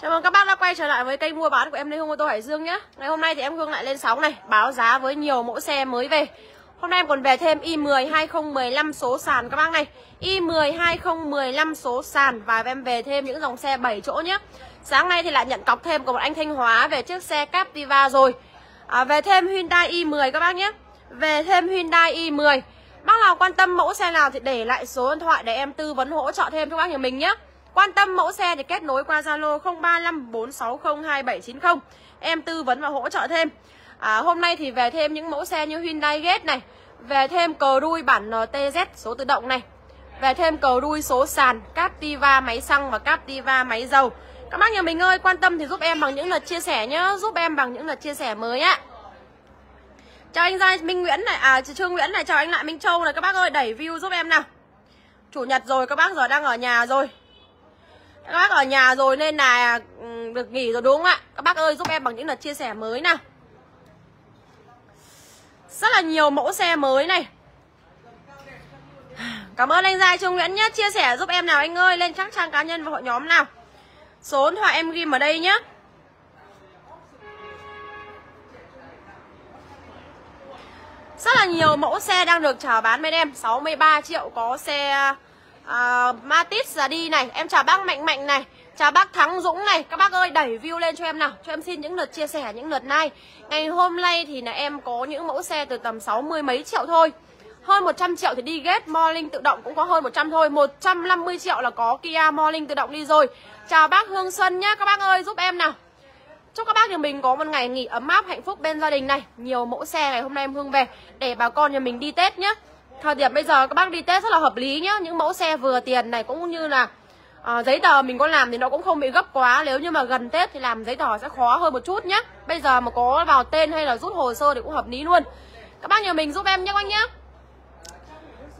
Chào mừng các bác đã quay trở lại với kênh mua bán của em Lê Hương ô tô Hải Dương nhé. Ngày hôm nay thì em Hương lại lên sóng này Báo giá với nhiều mẫu xe mới về. Hôm nay em còn về thêm i10 2015 số sàn các bác này. i10 2015 số sàn Và em về thêm những dòng xe 7 chỗ nhé. Sáng nay thì lại nhận cọc thêm của một anh Thanh Hóa về chiếc xe Captiva rồi. À, Về thêm Hyundai i10 các bác nhé. Về thêm Hyundai i10 Bác nào quan tâm mẫu xe nào thì để lại số điện thoại để em tư vấn hỗ trợ thêm cho bác nhà mình nhé. Quan tâm mẫu xe thì kết nối qua Zalo 0354602790 Em tư vấn và hỗ trợ thêm. À, Hôm nay thì về thêm những mẫu xe như Hyundai Gate này Về thêm cờ đuôi bản TZ số tự động này Về thêm cờ đuôi số sàn Captiva máy xăng và Captiva máy dầu. Các bác nhà mình ơi quan tâm thì giúp em bằng những lượt chia sẻ nhá Giúp em bằng những lượt chia sẻ mới ạ. Chào anh Giai Minh Nguyễn này À Trương Nguyễn này chào anh Lại Minh Châu này Các bác ơi đẩy view giúp em nào. Chủ nhật rồi các bác giờ đang ở nhà rồi các bác ở nhà rồi nên là ừ, được nghỉ rồi đúng không ạ? Các bác ơi, giúp em bằng những lượt chia sẻ mới nào. Rất là nhiều mẫu xe mới này. Cảm ơn anh Giai Trung Nguyễn nhé Chia sẻ giúp em nào anh ơi, Lên các trang cá nhân và hội nhóm nào. Số điện thoại em ghi ở đây nhé Rất là nhiều mẫu xe đang được chào bán bên em. 63 triệu có xe Ờ, à, Matis ra đi này Em chào bác Mạnh Mạnh này Chào bác Thắng Dũng này. Các bác ơi đẩy view lên cho em nào Cho em xin những lượt chia sẻ, những lượt like. Ngày hôm nay thì là em có những mẫu xe từ tầm 60 mấy triệu thôi. Hơn 100 triệu thì đi ghét Morning tự động cũng có hơn 100 thôi. 150 triệu là có Kia Morning tự động đi rồi. Chào bác Hương Xuân nhá Các bác ơi giúp em nào. Chúc các bác nhà mình có một ngày nghỉ ấm áp hạnh phúc bên gia đình này. Nhiều mẫu xe ngày hôm nay em Hương về Để bà con nhà mình đi Tết nhá. Thời điểm bây giờ các bác đi Tết rất là hợp lý nhá. Những mẫu xe vừa tiền này cũng như là à, Giấy tờ mình có làm thì nó cũng không bị gấp quá. Nếu như mà gần Tết thì làm giấy tờ sẽ khó hơn một chút nhá. Bây giờ mà có vào tên hay là rút hồ sơ thì cũng hợp lý luôn. Các bác nhà mình giúp em nhé các anh nhé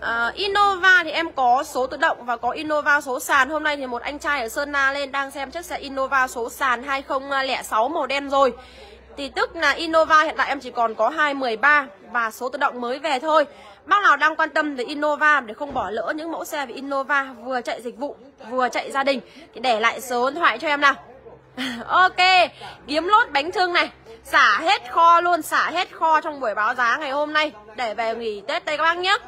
Uh, Innova thì em có số tự động và có Innova số sàn. Hôm nay thì một anh trai ở Sơn Na lên đang xem chiếc xe Innova số sàn 2006 màu đen rồi. Thì tức là Innova hiện tại em chỉ còn có 213 và số tự động mới về thôi. Bác nào đang quan tâm về Innova để không bỏ lỡ những mẫu xe về Innova vừa chạy dịch vụ vừa chạy gia đình thì để lại số điện thoại cho em nào. ok, kiếm lốt bánh trưng này, xả hết kho luôn, xả hết kho trong buổi báo giá ngày hôm nay để về nghỉ Tết đây các bác nhé.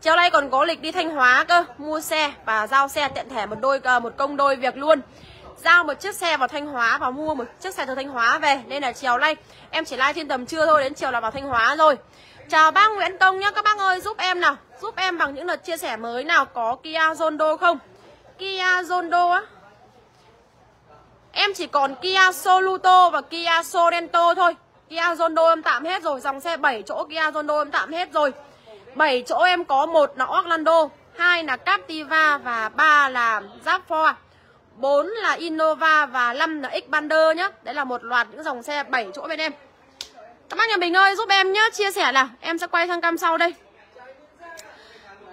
Chiều nay còn có lịch đi Thanh Hóa cơ, mua xe và giao xe tiện thể một đôi ờ, một công đôi việc luôn. Giao một chiếc xe vào Thanh Hóa và mua một chiếc xe từ Thanh Hóa về nên là chiều nay em chỉ live trên tầm trưa thôi đến chiều là vào Thanh Hóa rồi. Chào bác Nguyễn Công nhá. Các bác ơi, giúp em nào. Giúp em bằng những lượt chia sẻ mới nào. Có Kia Zondo không? Kia Zondo á. Em chỉ còn Kia Soluto và Kia Sorento thôi. Kia Zondo em tạm hết rồi. Dòng xe 7 chỗ Kia Zondo em tạm hết rồi. 7 chỗ em có một là Orlando, hai là Captiva và ba là Zapfor 4 là Innova và 5 là Xpander nhá. Đấy là một loạt những dòng xe 7 chỗ bên em các bác nhà mình ơi giúp em nhé Chia sẻ nào. Em sẽ quay sang cam sau đây.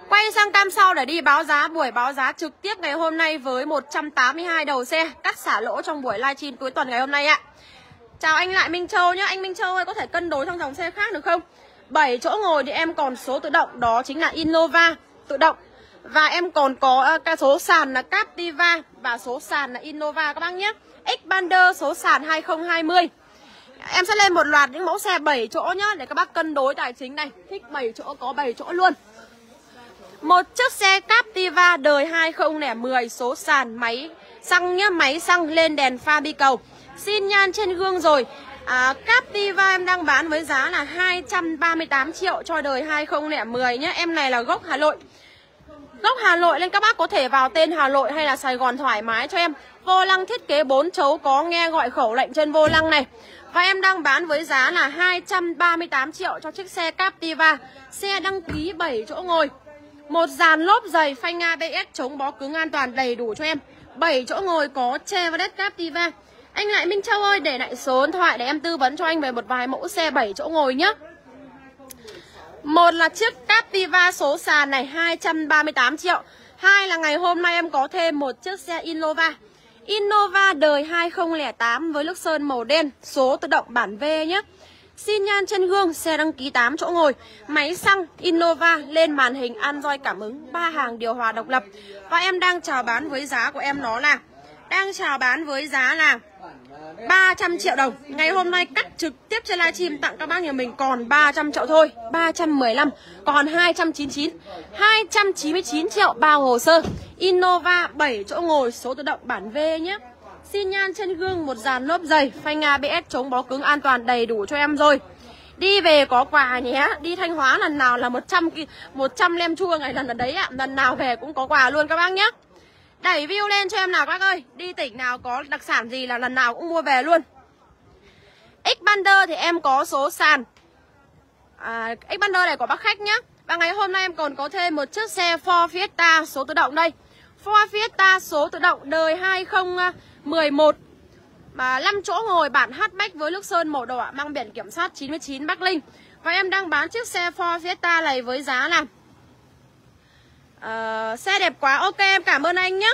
Quay sang cam sau để đi báo giá Buổi báo giá trực tiếp ngày hôm nay Với 182 đầu xe Cắt xả lỗ trong buổi livestream cuối tuần ngày hôm nay ạ. Chào anh Lại Minh Châu nhé Anh Minh Châu ơi có thể cân đối trong dòng xe khác được không? 7 chỗ ngồi thì em còn số tự động Đó chính là Innova tự động. Và em còn có uh, số sàn là Captiva Và số sàn là Innova các bác nhé. Xpander số sàn 2020 Em sẽ lên một loạt những mẫu xe 7 chỗ nhá Để các bác cân đối tài chính này. Thích 7 chỗ có 7 chỗ luôn. Một chiếc xe Captiva đời 2010 Số sàn máy xăng nhá Máy xăng lên đèn pha bi cầu. Xin nhan trên gương rồi. À, Captiva em đang bán với giá là 238 triệu cho đời 2010 nhá. Em này là gốc Hà Nội. Gốc Hà Nội nên các bác có thể vào tên Hà Nội hay là Sài Gòn thoải mái cho em. Vô lăng thiết kế 4 chấu có nghe gọi khẩu lệnh trên vô lăng này và em đang bán với giá là 238 triệu cho chiếc xe Captiva, Xe đăng ký 7 chỗ ngồi. Một dàn lốp dày phanh ABS chống bó cứng an toàn đầy đủ cho em. 7 chỗ ngồi có Chevrolet Captiva. Anh lại Minh Châu ơi, để lại số điện thoại để em tư vấn cho anh về một vài mẫu xe 7 chỗ ngồi nhé Một là chiếc Captiva số sàn này 238 triệu. Hai là ngày hôm nay em có thêm một chiếc xe Innova. Innova đời 2008 với nước sơn màu đen, số tự động bản V nhé. Xin nhan chân gương, xe đăng ký 8 chỗ ngồi, máy xăng Innova lên màn hình Android cảm ứng, ba hàng điều hòa độc lập. Và em đang chào bán với giá của em nó là Đang chào bán với giá là 300 triệu đồng. Ngày hôm nay cắt trực tiếp trên livestream tặng các bác nhà mình còn 300 triệu thôi 315 Còn 299 299 triệu bao hồ sơ. Innova 7 chỗ ngồi, số tự động bản V nhé. Xin nhan trên gương, một dàn lốp dày Phanh ABS chống bó cứng an toàn đầy đủ cho em rồi. Đi về có quà nhé. Đi Thanh Hóa lần nào là 100 100 lem chua ngày lần đấy ạ. Lần nào về cũng có quà luôn các bác nhé. Đẩy view lên cho em nào các ơi. Đi tỉnh nào có đặc sản gì là lần nào cũng mua về luôn. Xpander thì em có số sàn. À, Xpander này của bác khách nhá. Và ngày hôm nay em còn có thêm một chiếc xe Ford Fiesta số tự động đây. Ford Fiesta số tự động đời 2011 mà 5 chỗ ngồi bản hatchback với nước sơn màu đỏ mang biển kiểm soát 99 Bắc Linh. Và em đang bán chiếc xe Ford Fiesta này với giá là uh, Xe đẹp quá Ok em cảm ơn anh nhé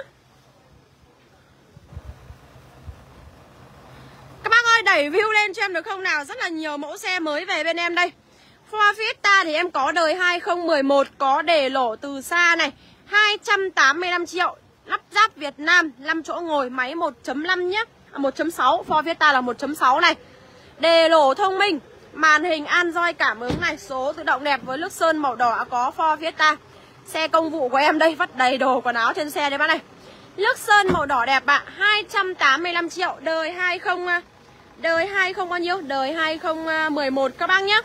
Các bác ơi đẩy view lên cho em được không nào? Rất là nhiều mẫu xe mới về bên em đây. Ford Fiesta thì em có đời 2011 Có để lổ từ xa này. 285 triệu Lắp ráp Việt Nam 5 chỗ ngồi máy 1.5 nhé à, 1.6 Ford Fiesta là 1.6 này. Đề lổ thông minh Màn hình Android cảm ứng này Số tự động đẹp với nước sơn màu đỏ có Ford Fiesta. Xe công vụ của em đây, Vắt đầy đồ quần áo trên xe đấy bác này. Nước sơn màu đỏ đẹp ạ à. 285 triệu, Đời 20 à, Đời 20 bao nhiêu? Đời 2011 à, các bác nhé.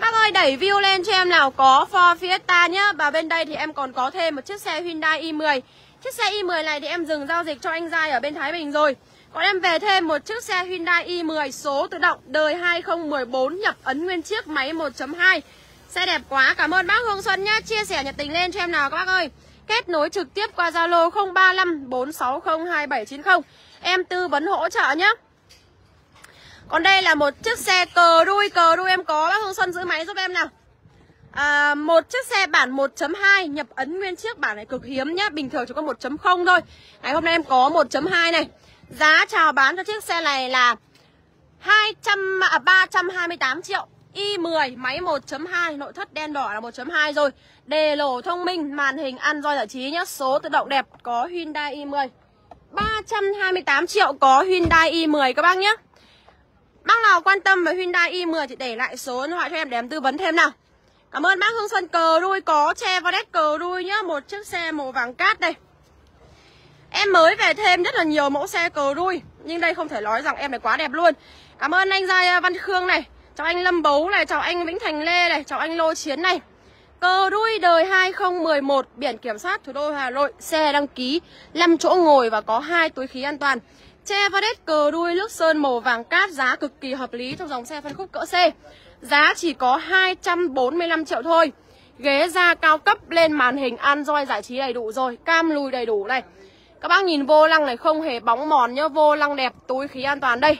Bác ơi, đẩy view lên cho em nào có Ford Fiesta nhá. Và bên đây thì em còn có thêm một chiếc xe Hyundai i10 Chiếc xe i10 này thì em dừng giao dịch cho anh Giai ở bên Thái Bình rồi. Còn em về thêm một chiếc xe Hyundai i10 số tự động, đời 2014 nhập ấn nguyên chiếc máy 1.2 Xe đẹp quá, cảm ơn bác Hương Xuân nhá. Chia sẻ nhiệt tình lên cho em nào các bác ơi. Kết nối trực tiếp qua Zalo 035 460 2790 Em tư vấn hỗ trợ nhá. Còn đây là một chiếc xe cờ đuôi Cờ đuôi em có. Bác Hương Xuân giữ máy giúp em nào. À, Một chiếc xe bản 1.2 Nhập ấn nguyên chiếc bản này cực hiếm nhá. Bình thường chỉ có 1.0 thôi. Ngày hôm nay em có 1.2 này. Giá chào bán cho chiếc xe này là 200, à, 328 triệu i10 máy 1.2 nội thất đen đỏ là 1.2 rồi. Đề lổ thông minh, màn hình ăn roi giải trí nhá, số tự động đẹp, có Hyundai i10 328 triệu có Hyundai i10 các bác nhé Bác nào quan tâm về Hyundai i10 thì để lại số điện thoại cho em để em tư vấn thêm nào. Cảm ơn bác Hương Xuân, cờ đuôi có Chevrolet cờ đuôi nhá, Một chiếc xe màu vàng cát đây. Em mới về thêm rất là nhiều mẫu xe cờ đuôi, Nhưng đây không thể nói rằng em này quá đẹp luôn. Cảm ơn anh Giai ờ, Văn Khương này. Chào anh Lâm Bấu này, chào anh Vĩnh Thành Lê này, chào anh Lô Chiến này. Cờ đuôi đời 2011 Biển kiểm soát thủ đô Hà Nội Xe đăng ký 5 chỗ ngồi và có hai túi khí an toàn. Che Vadet cờ đuôi nước sơn màu vàng cát Giá cực kỳ hợp lý trong dòng xe phân khúc cỡ C. Giá chỉ có 245 triệu thôi. Ghế da cao cấp lên màn hình Android giải trí đầy đủ rồi Cam lùi đầy đủ này. Các bác nhìn vô lăng này không hề bóng mòn nhá Vô lăng đẹp túi khí an toàn đây.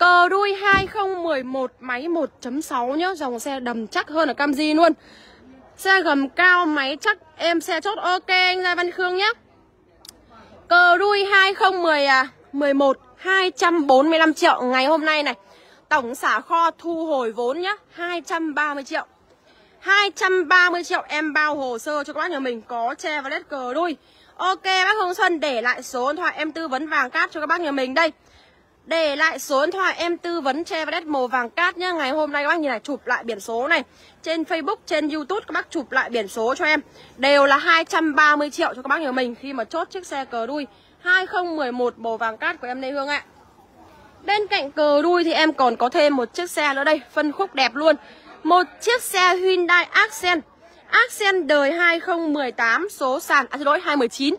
Cờ đuôi 2011 máy 1.6 nhá. Dòng xe đầm chắc hơn ở Camry luôn. Xe gầm cao, máy chắc, Em xe chốt ok anh Gia Văn Khương nhé Cờ đuôi 2010 à 11 245 triệu. Ngày hôm nay này, Tổng xả kho thu hồi vốn nhá 230 triệu. 230 triệu em bao hồ sơ cho các bác nhà mình, Có che và led cờ đuôi. Ok, bác Hương Xuân để lại số điện thoại em tư vấn vàng cát cho các bác nhà mình đây để lại số điện thoại em tư vấn Chevrolet màu vàng cát nhá. Ngày hôm nay các bác nhìn này chụp lại biển số này. Trên Facebook, trên Youtube các bác chụp lại biển số cho em. Đều là 230 triệu cho các bác nhà mình. Khi mà chốt chiếc xe cờ đuôi 2011 màu vàng cát của em Lê Hương ạ. Bên cạnh cờ đuôi thì em còn có thêm một chiếc xe nữa đây Phân khúc đẹp luôn. Một chiếc xe Hyundai Accent. Accent đời 2018 số sàn À xin lỗi 2019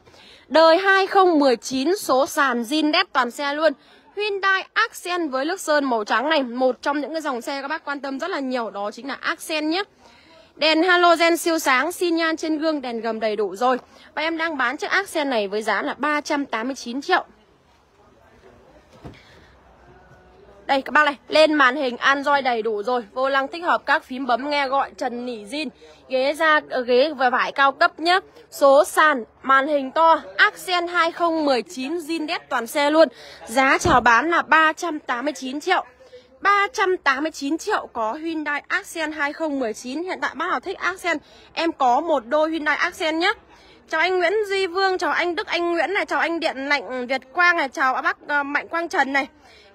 Đời 2019 số sàn zin đét toàn xe luôn. Hyundai Accent với lớp sơn màu trắng này Một trong những cái dòng xe các bác quan tâm rất là nhiều Đó chính là Accent nhé. Đèn halogen siêu sáng, xi nhan trên gương, đèn gầm đầy đủ rồi. Và em đang bán chiếc Accent này với giá là 389 triệu. Đây các bác này, lên màn hình Android đầy đủ rồi. Vô lăng tích hợp các phím bấm nghe gọi trần nỉ zin Ghế da ờ, ghế và vải cao cấp nhé Số sàn, màn hình to Accent 2019 zin đét toàn xe luôn. Giá chào bán là 389 triệu. 389 triệu có Hyundai Accent 2019 Hiện tại bác nào thích Accent Em có một đôi Hyundai Accent nhé Chào anh Nguyễn Duy Vương, chào anh Đức Anh Nguyễn này, chào anh Điện Lạnh Việt Quang này, chào bác ờ, Mạnh Quang Trần này.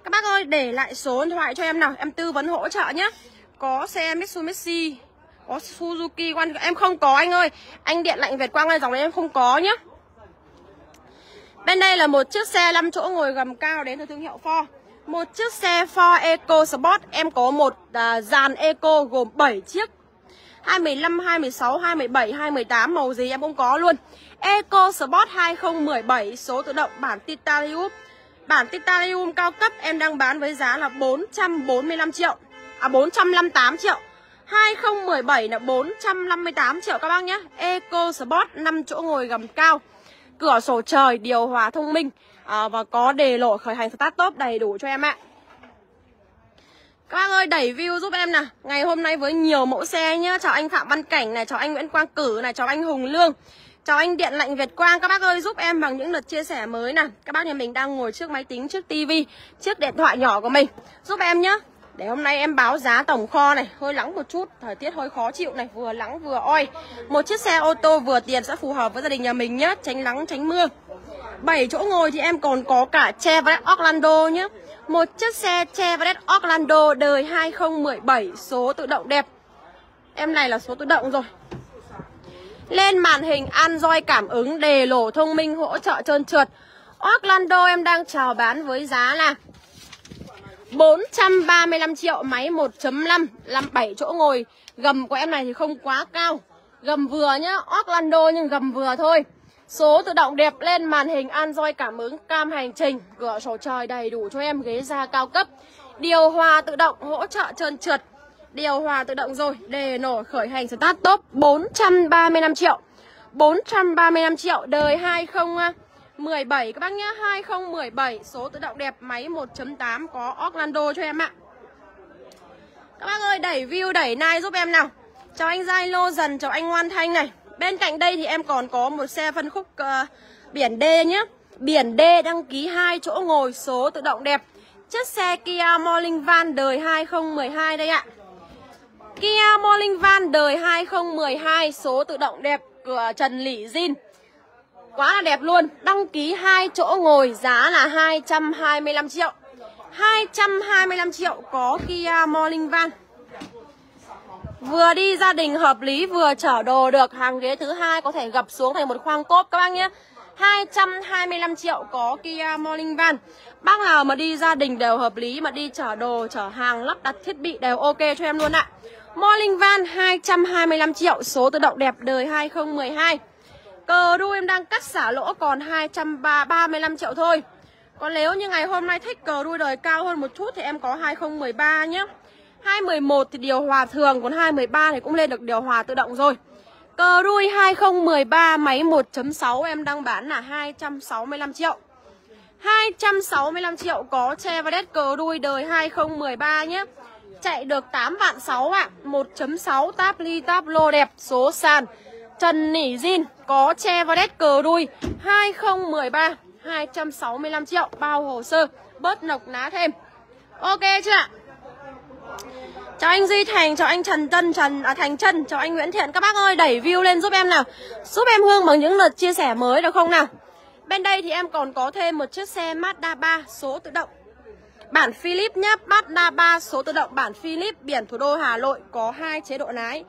Các bác ơi, để lại số điện thoại cho em nào, em tư vấn hỗ trợ nhé. Có xe Mitsubishi, có Suzuki, em không có anh ơi. Anh Điện Lạnh Việt Quang này dòng đấy em không có nhé. Bên đây là một chiếc xe 5 chỗ ngồi gầm cao đến từ thương hiệu Ford. Một chiếc xe Ford Eco Sport, em có một uh, dàn Eco gồm 7 chiếc 215, 216, 217, 218 màu gì em cũng có luôn. Eco Sport 2017 số tự động bản titanium. Bản titanium cao cấp em đang bán với giá là 445 triệu. À 458 triệu. 2017 là 458 triệu các bác nhé. Eco Sport 5 chỗ ngồi gầm cao. Cửa sổ trời, điều hòa thông minh à, và có đề lộ khởi hành start top đầy đủ cho em ạ. Các bác ơi đẩy view giúp em nào Ngày hôm nay với nhiều mẫu xe nhá Chào anh Phạm Văn Cảnh này Chào anh Nguyễn Quang Cử này Chào anh Hùng Lương Chào anh Điện Lạnh Việt Quang Các bác ơi giúp em bằng những lượt chia sẻ mới nè Các bác nhà mình đang ngồi trước máy tính, trước tivi Trước điện thoại nhỏ của mình. Giúp em nhá. Để hôm nay em báo giá tổng kho này Hơi lắng một chút, thời tiết hơi khó chịu này Vừa lắng vừa oi. Một chiếc xe ô tô vừa tiền sẽ phù hợp với gia đình nhà mình nhá Tránh nắng, tránh mưa. 7 chỗ ngồi thì em còn có cả Chevrolet Orlando nhé Một chiếc xe Chevrolet Orlando đời 2017 số tự động đẹp. Em này là số tự động rồi. Lên màn hình Android cảm ứng đề lổ thông minh hỗ trợ trơn trượt. Orlando em đang chào bán với giá là 435 triệu máy 1.5 57 chỗ ngồi. Gầm của em này thì không quá cao. Gầm vừa nhá, Orlando nhưng gầm vừa thôi. Số tự động đẹp lên màn hình Android cảm ứng cam hành trình. Cửa sổ trời đầy đủ cho em, ghế da cao cấp. Điều hòa tự động hỗ trợ trơn trượt. Điều hòa tự động rồi. Đề nổ khởi hành start top 435 triệu. 435 triệu. Đời 2017 các bác nhé 2017 số tự động đẹp máy 1.8 có Orlando cho em ạ. Các bác ơi đẩy view đẩy like giúp em nào. Chào anh Giai Lô dần chào anh Ngoan Thanh này. Bên cạnh đây thì em còn có một xe phân khúc uh, biển D nhé Biển D đăng ký hai chỗ ngồi số tự động đẹp. Chiếc xe Kia Morning Van đời 2012 đây ạ. Kia Morning Van đời 2012 số tự động đẹp cửa Trần Lỷ Jin. Quá là đẹp luôn Đăng ký hai chỗ ngồi giá là 225 triệu. 225 triệu có Kia Morning Van Vừa đi gia đình hợp lý vừa chở đồ được Hàng ghế thứ hai có thể gập xuống thành một khoang cốp các bác nhé. 225 triệu có Kia Morning Van Bác nào mà đi gia đình đều hợp lý Mà đi chở đồ, chở hàng, lắp đặt thiết bị đều ok cho em luôn ạ. Morning Van 225 triệu, Số tự động đẹp đời 2012 Cờ đu em đang cắt xả lỗ còn 235 triệu thôi. Còn nếu như ngày hôm nay thích cờ đuôi đời cao hơn một chút Thì em có 2013 nhé. 211 thì điều hòa thường, Còn 213 thì cũng lên được điều hòa tự động rồi. Cờ đuôi 2013 máy 1.6 em đang bán là 265 triệu. 265 triệu có Chevrolet cờ đuôi đời 2013 nhé. Chạy được 8 vạn 6 ạ. À. 1.6 táp ly táp lô đẹp Số sàn. Trần Nỉ Zin có che và đét cờ đuôi. 2013 265 triệu bao hồ sơ Bớt nọc ná thêm. Ok chưa ạ? Chào anh Duy Thành, chào anh Trần Tân, Trần à, Thành Trân, chào anh Nguyễn Thiện. Các bác ơi đẩy view lên giúp em nào. Giúp em Hương bằng những lượt chia sẻ mới được không nào? Bên đây thì em còn có thêm một chiếc xe Mazda 3 số tự động. Bản Philip nhá, Mazda 3 số tự động. Bản Philip biển thủ đô Hà Nội có hai chế độ lái.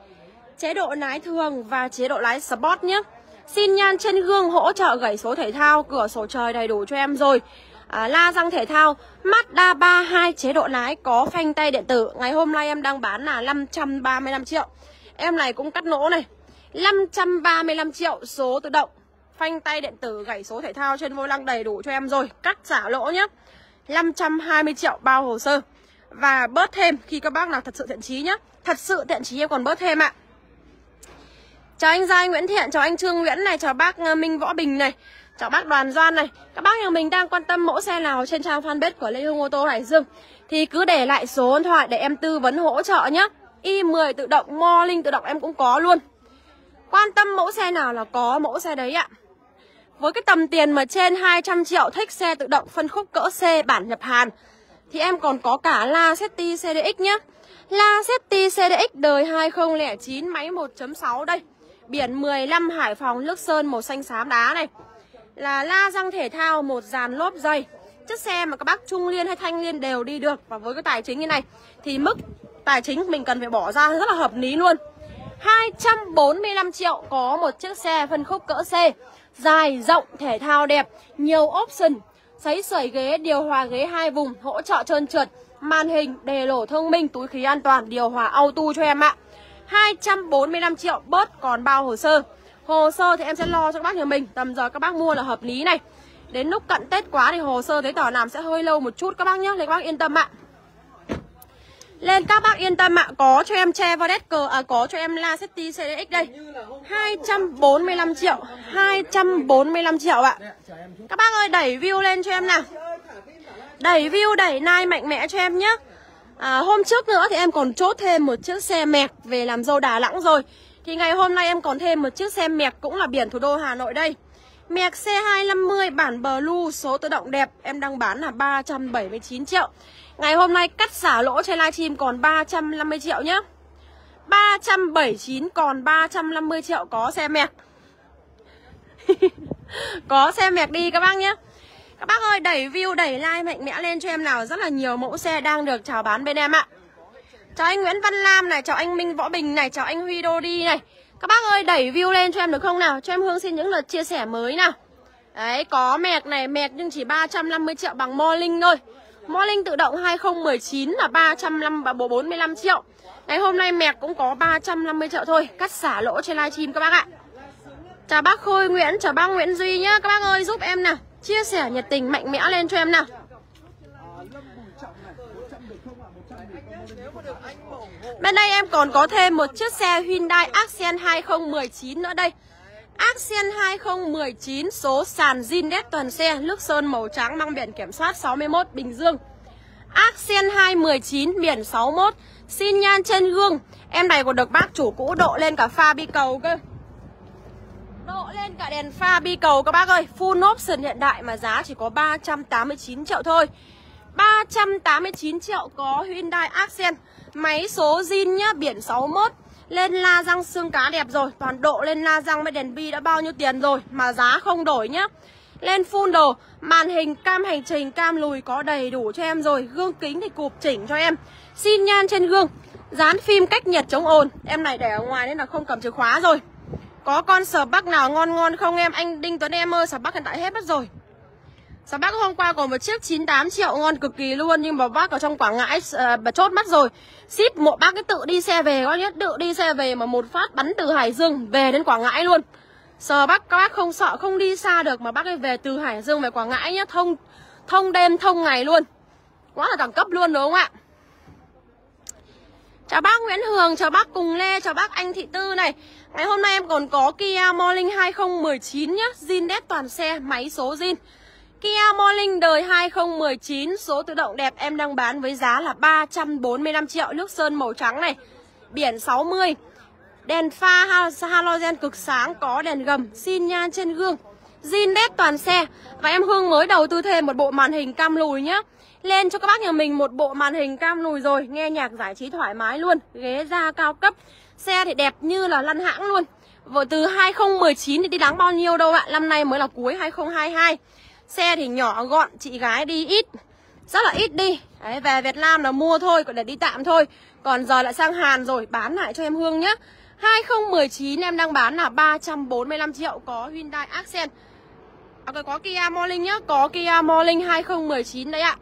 Chế độ lái thường và chế độ lái Sport nhé. Xin nhan trên gương hỗ trợ gãy số thể thao. Cửa sổ trời đầy đủ cho em rồi. À, La răng thể thao. Mazda 3 hai chế độ lái có phanh tay điện tử. Ngày hôm nay em đang bán là 535 triệu. Em này cũng cắt lỗ này. 535 triệu số tự động. Phanh tay điện tử gãy số thể thao trên vô lăng đầy đủ cho em rồi. Cắt trả lỗ nhé. 520 triệu bao hồ sơ. Và bớt thêm khi các bác nào thật sự thiện trí nhé Thật sự thiện trí em còn bớt thêm ạ. Chào anh Giai Nguyễn Thiện, chào anh Trương Nguyễn này, chào bác ờ, Minh Võ Bình này Chào bác Đoàn Doan này. Các bác nhà mình đang quan tâm mẫu xe nào trên trang fanpage của Lê Hương ô tô Hải Dương? Thì cứ để lại số điện thoại để em tư vấn hỗ trợ nhé Y10 tự động, Mo Linh tự động em cũng có luôn. Quan tâm mẫu xe nào là có mẫu xe đấy ạ. Với cái tầm tiền mà trên 200 triệu thích xe tự động phân khúc cỡ C bản nhập Hàn, Thì em còn có cả La Setti CDX nhá. La Setti CDX đời 2009 máy 1.6 đây. Biển 15 Hải Phòng, nước sơn màu xanh xám đá này. Là la răng thể thao, một dàn lốp dày Chiếc xe mà các bác Trung Liên hay Thanh Liên đều đi được. Và với cái tài chính như này, Thì mức tài chính mình cần phải bỏ ra rất là hợp lý luôn. 245 triệu có một chiếc xe phân khúc cỡ C. Dài, rộng, thể thao đẹp Nhiều option. Sấy sưởi ghế, điều hòa ghế hai vùng Hỗ trợ trơn trượt. Màn hình, đề lổ thông minh, túi khí an toàn Điều hòa auto cho em ạ. 245 triệu bớt còn bao hồ sơ. Hồ sơ thì em sẽ lo cho các bác nhà mình Tầm giờ các bác mua là hợp lý này. Đến lúc cận Tết quá thì hồ sơ giấy tờ làm sẽ hơi lâu một chút các bác nhé Nên các bác yên tâm ạ lên các bác yên tâm ạ Có cho em Chevrolet cờ À có cho em La City CDX đây. 245 triệu 245 triệu ạ. Các bác ơi đẩy view lên cho em nào. Đẩy view đẩy nai mạnh mẽ cho em nhé. À, Hôm trước nữa thì em còn chốt thêm một chiếc xe mẹt Về làm dâu Đà Nẵng rồi. Thì ngày hôm nay em còn thêm một chiếc xe mẹt Cũng là biển thủ đô Hà Nội đây. Mẹc C250 bản Blue số tự động đẹp Em đang bán là 379 triệu. Ngày hôm nay cắt xả lỗ trên livestream còn 350 triệu nhá. 379 còn 350 triệu có xe mẹc. Có xe mẹc đi các bác nhé Các bác ơi, đẩy view, đẩy like mạnh mẽ lên cho em nào Rất là nhiều mẫu xe đang được chào bán bên em ạ. Chào anh Nguyễn Văn Lam này, Chào anh Minh Võ Bình này, Chào anh Huy Đô Đi này. Các bác ơi, đẩy view lên cho em được không nào? Cho em Hương xin những lượt chia sẻ mới nào. Đấy, có mẹc này, mẹc nhưng chỉ 350 triệu bằng mo linh thôi. Morning Linh tự động 2019 là 345 triệu. Ngày hôm nay mẹc cũng có 350 triệu thôi. Cắt xả lỗ trên livestream các bác ạ. Chào bác Khôi Nguyễn, chào bác Nguyễn Duy nhá. Các bác ơi giúp em nào. Chia sẻ nhiệt tình mạnh mẽ lên cho em nào. Bên đây em còn có thêm một chiếc xe Hyundai Accent 2019 nữa đây. Accent 2019 số sàn zin đét toàn xe, Nước sơn màu trắng mang biển kiểm soát 61 Bình Dương. Accent 219 biển 61 Xin nhan trên gương. Em này còn được bác chủ cũ độ lên cả pha bi cầu cơ. Độ lên cả đèn pha bi cầu các bác ơi. Full option hiện đại mà giá chỉ có 389 triệu thôi. 389 triệu có Hyundai Accent Máy số zin nhá, Biển 61 lên la răng xương cá đẹp rồi, Toàn độ lên la răng với đèn bi đã bao nhiêu tiền rồi Mà giá không đổi nhá. Lên full đồ, Màn hình, cam hành trình, cam lùi có đầy đủ cho em rồi, Gương kính thì cụp chỉnh cho em. Xin nhan trên gương, Dán phim cách nhiệt chống ồn. Em này để ở ngoài nên là không cầm chìa khóa rồi. Có con sờ bắc nào ngon ngon không em? Anh Đinh Tuấn em ơi, sờ bắc hiện tại hết mất rồi. Sao bác hôm qua còn một chiếc 98 triệu ngon cực kỳ luôn Nhưng mà bác ở trong Quảng Ngãi uh, chốt mất rồi. Ship một bác cái tự đi xe về có nhất Tự đi xe về mà một phát bắn từ Hải Dương về đến Quảng Ngãi luôn. Sờ bác các bác không sợ không đi xa được Mà bác ấy về từ Hải Dương về Quảng Ngãi nhá Thông thông đêm thông ngày luôn. Quá là đẳng cấp luôn đúng không ạ? Chào bác Nguyễn Hường, chào bác Cùng Lê, chào bác Anh Thị Tư này. Ngày hôm nay em còn có Kia Morning 2019 nhá Zin đét toàn xe, máy số zin. Kia Morning đời 2019 Số tự động đẹp em đang bán với giá là 345 triệu Nước sơn màu trắng này. Biển 60 Đèn pha halogen cực sáng Có đèn gầm, xin nhan trên gương. Zin đét toàn xe Và em Hương mới đầu tư thêm một bộ màn hình cam lùi nhá. Lên cho các bác nhà mình một bộ màn hình cam lùi rồi Nghe nhạc giải trí thoải mái luôn Ghế da cao cấp Xe thì đẹp như là lăn hãng luôn. Vừa từ 2019 thì đi đáng bao nhiêu đâu ạ Năm nay mới là cuối 2022 Xe thì nhỏ gọn, chị gái đi ít. Rất là ít đi. Đấy, về Việt Nam là mua thôi, còn để đi tạm thôi. Còn giờ lại sang Hàn rồi, bán lại cho em Hương nhé 2019 em đang bán là 345 triệu Có Hyundai Accent. À, Có Kia Morning nhá Có Kia Morning 2019 đấy ạ.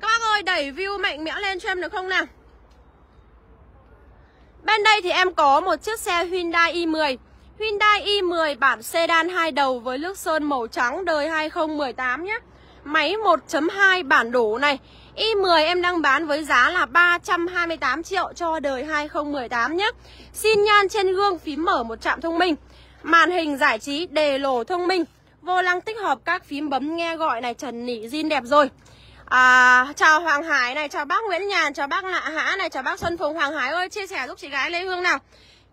Các bác ơi đẩy view mạnh mẽ lên cho em được không nào? Bên đây thì em có một chiếc xe Hyundai i10 Hyundai i10 bản sedan hai đầu với nước sơn màu trắng đời 2018 nhé. Máy 1.2 bản đủ này. i10 em đang bán với giá là 328 triệu cho đời 2018 nhé. Xin nhan trên gương phím mở một trạm thông minh. Màn hình giải trí đề lổ thông minh. Vô lăng tích hợp các phím bấm nghe gọi này Trần nỉ zin đẹp rồi. À, Chào Hoàng Hải này, chào bác Nguyễn Nhàn, chào bác Lạ Hã này, chào bác Xuân Phùng. Hoàng Hải ơi Chia sẻ giúp chị gái Lê Hương nào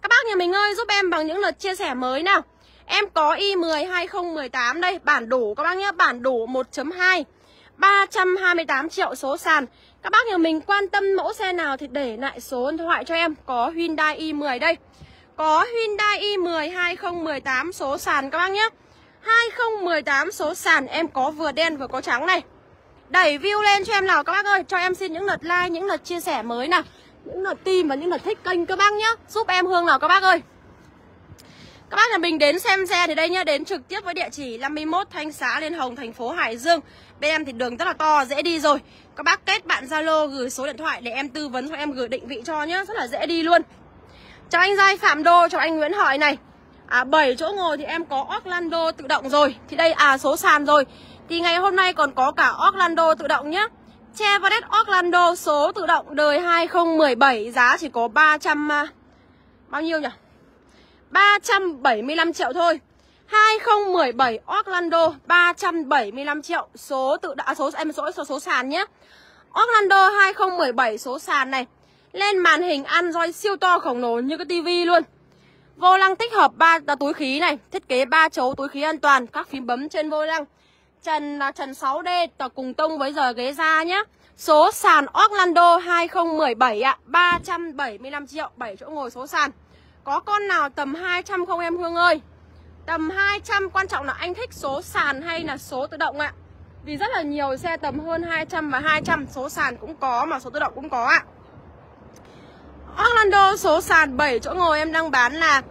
các bác nhà mình ơi giúp em bằng những lượt chia sẻ mới nào. Em có Y10 2018 đây Bản đủ các bác nhé Bản đủ 1.2 328 triệu số sàn. Các bác nhà mình quan tâm mẫu xe nào thì để lại số điện thoại cho em Có Hyundai Y10 đây. Có Hyundai Y10 2018 số sàn các bác nhé. 2018 số sàn em có vừa đen vừa có trắng này. Đẩy view lên cho em nào các bác ơi Cho em xin những lượt like, những lượt chia sẻ mới nào. Những lượt tim và những lượt thích kênh các bác nhá. Giúp em Hương nào các bác ơi. Các bác nhà mình đến xem xe thì đây nhá Đến trực tiếp với địa chỉ 51 Thanh Xá Liên Hồng thành phố Hải Dương. Bên em thì đường rất là to dễ đi rồi. Các bác kết bạn Zalo gửi số điện thoại để em tư vấn cho em gửi định vị cho nhá Rất là dễ đi luôn. Chào anh Giai Phạm Đô, chào anh Nguyễn hỏi này. À 7 chỗ ngồi thì em có Orlando tự động rồi. Thì đây à số sàn rồi. Thì ngày hôm nay còn có cả Orlando tự động nhá. Chevrolet Orlando số tự động đời 2017 Giá chỉ có 300 à, Bao nhiêu nhỉ? 375 triệu thôi 2017 Orlando 375 triệu số tự đã à, số em số số số sàn nhé. Orlando 2017 số sàn này lên màn hình Android siêu to khổng lồ như cái tivi luôn. Vô lăng tích hợp ba à, túi khí này, thiết kế ba chấu túi khí an toàn, các phím bấm trên vô lăng. Trần là trần 6D cùng tông với giờ ghế da nhá. Số sàn Orlando 2017 ạ, à, 375 triệu 7 chỗ ngồi số sàn. Có con nào tầm 200 không em Hương ơi? Tầm 200 quan trọng là anh thích số sàn hay là số tự động ạ Vì rất là nhiều xe tầm hơn 200 và 200 Số sàn cũng có mà số tự động cũng có ạ Orlando số sàn 7 chỗ ngồi em đang bán là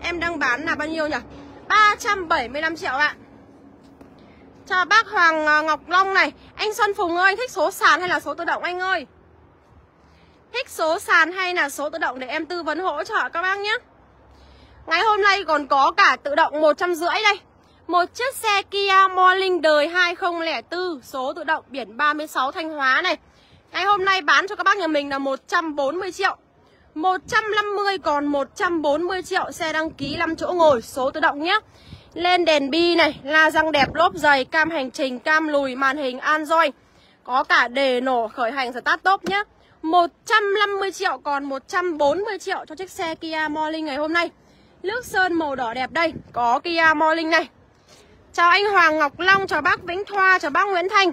Em đang bán là bao nhiêu nhỉ 375 triệu ạ cho bác Hoàng ờ, Ngọc Long này. Anh Xuân Phùng ơi, thích số sàn hay là số tự động anh ơi? Thích số sàn hay là số tự động để em tư vấn hỗ trợ các bác nhé. Ngày hôm nay còn có cả tự động 150 đây. Một chiếc xe Kia Morning đời 2004 Số tự động biển 36 Thanh Hóa này. Ngày hôm nay bán cho các bác nhà mình là 140 triệu. 150 còn 140 triệu, Xe đăng ký 5 chỗ ngồi, Số tự động nhé. Lên đèn bi này La răng đẹp lốp dày Cam hành trình Cam lùi màn hình Android Có cả đề nổ khởi hành start top nhé 150 triệu còn 140 triệu cho chiếc xe Kia Morning ngày hôm nay. Nước sơn màu đỏ đẹp đây Có Kia Morning này. Chào anh Hoàng Ngọc Long, chào bác Vĩnh Thoa, chào bác Nguyễn Thanh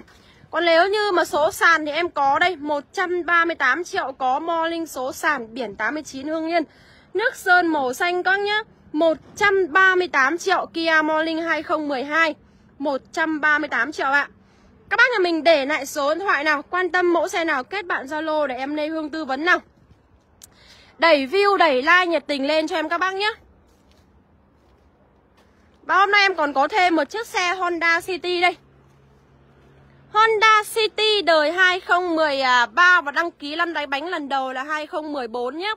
Còn nếu như mà số sàn thì em có đây 138 triệu có Morning số sàn biển 89 Hương Yên. Nước sơn màu xanh các nhá. 138 triệu Kia Morning 2012 138 triệu ạ. Các bác nhà mình để lại số điện thoại nào Quan tâm mẫu xe nào kết bạn Zalo để em Lê Hương tư vấn nào. Đẩy view, đẩy like nhiệt tình lên cho em các bác nhé. Và hôm nay em còn có thêm một chiếc xe Honda City đây. Honda City đời 2013 và đăng ký lăn đáy bánh lần đầu là 2014 nhé.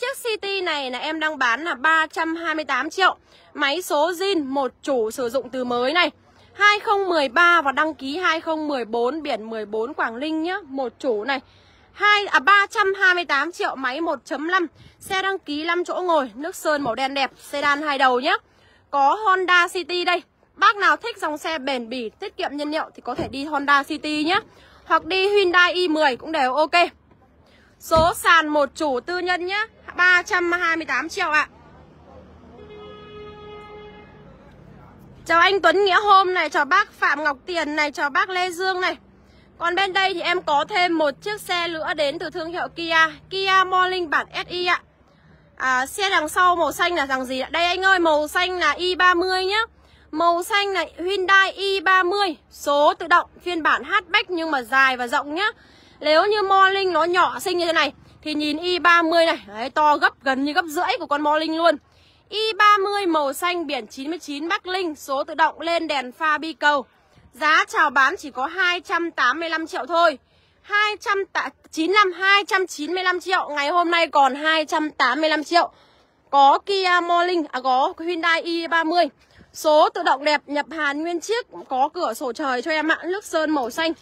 Chiếc City này là em đang bán là 328 triệu. Máy số zin, một chủ sử dụng từ mới này. 2013 và đăng ký 2014 biển 14 Quảng Ninh nhá, một chủ này. 2 à 328 triệu máy 1.5, xe đăng ký 5 chỗ ngồi, nước sơn màu đen đẹp, sedan hai đầu nhá. Có Honda City đây. Bác nào thích dòng xe bền bỉ, tiết kiệm nhiên liệu Thì có thể đi Honda City nhé Hoặc đi Hyundai i10 cũng đều ok. Số sàn một chủ tư nhân nhé 328 triệu ạ. Chào anh Tuấn Nghĩa Hôm này Chào bác Phạm Ngọc Tiền này Chào bác Lê Dương này. Còn bên đây thì em có thêm một chiếc xe nữa đến từ thương hiệu Kia Kia Morning bản SI ạ. À, Xe đằng sau màu xanh là thằng gì ạ? Đây anh ơi, màu xanh là i30 nhá. Màu xanh là Hyundai i30 Số tự động, phiên bản hatchback nhưng mà dài và rộng nhá. Nếu như Morning nó nhỏ xinh như thế này thì nhìn Y30 này, đấy, to gấp gần như gấp rưỡi của con Morning luôn. Y30 màu xanh biển 99 Bắc Linh Số tự động lên đèn pha bi cầu. Giá chào bán chỉ có 285 triệu thôi. 295 295 triệu Ngày hôm nay còn 285 triệu. Có Kia Morning À có Hyundai i30 Số tự động đẹp nhập Hàn nguyên chiếc Có cửa sổ trời cho em ạ Nước sơn màu xanh.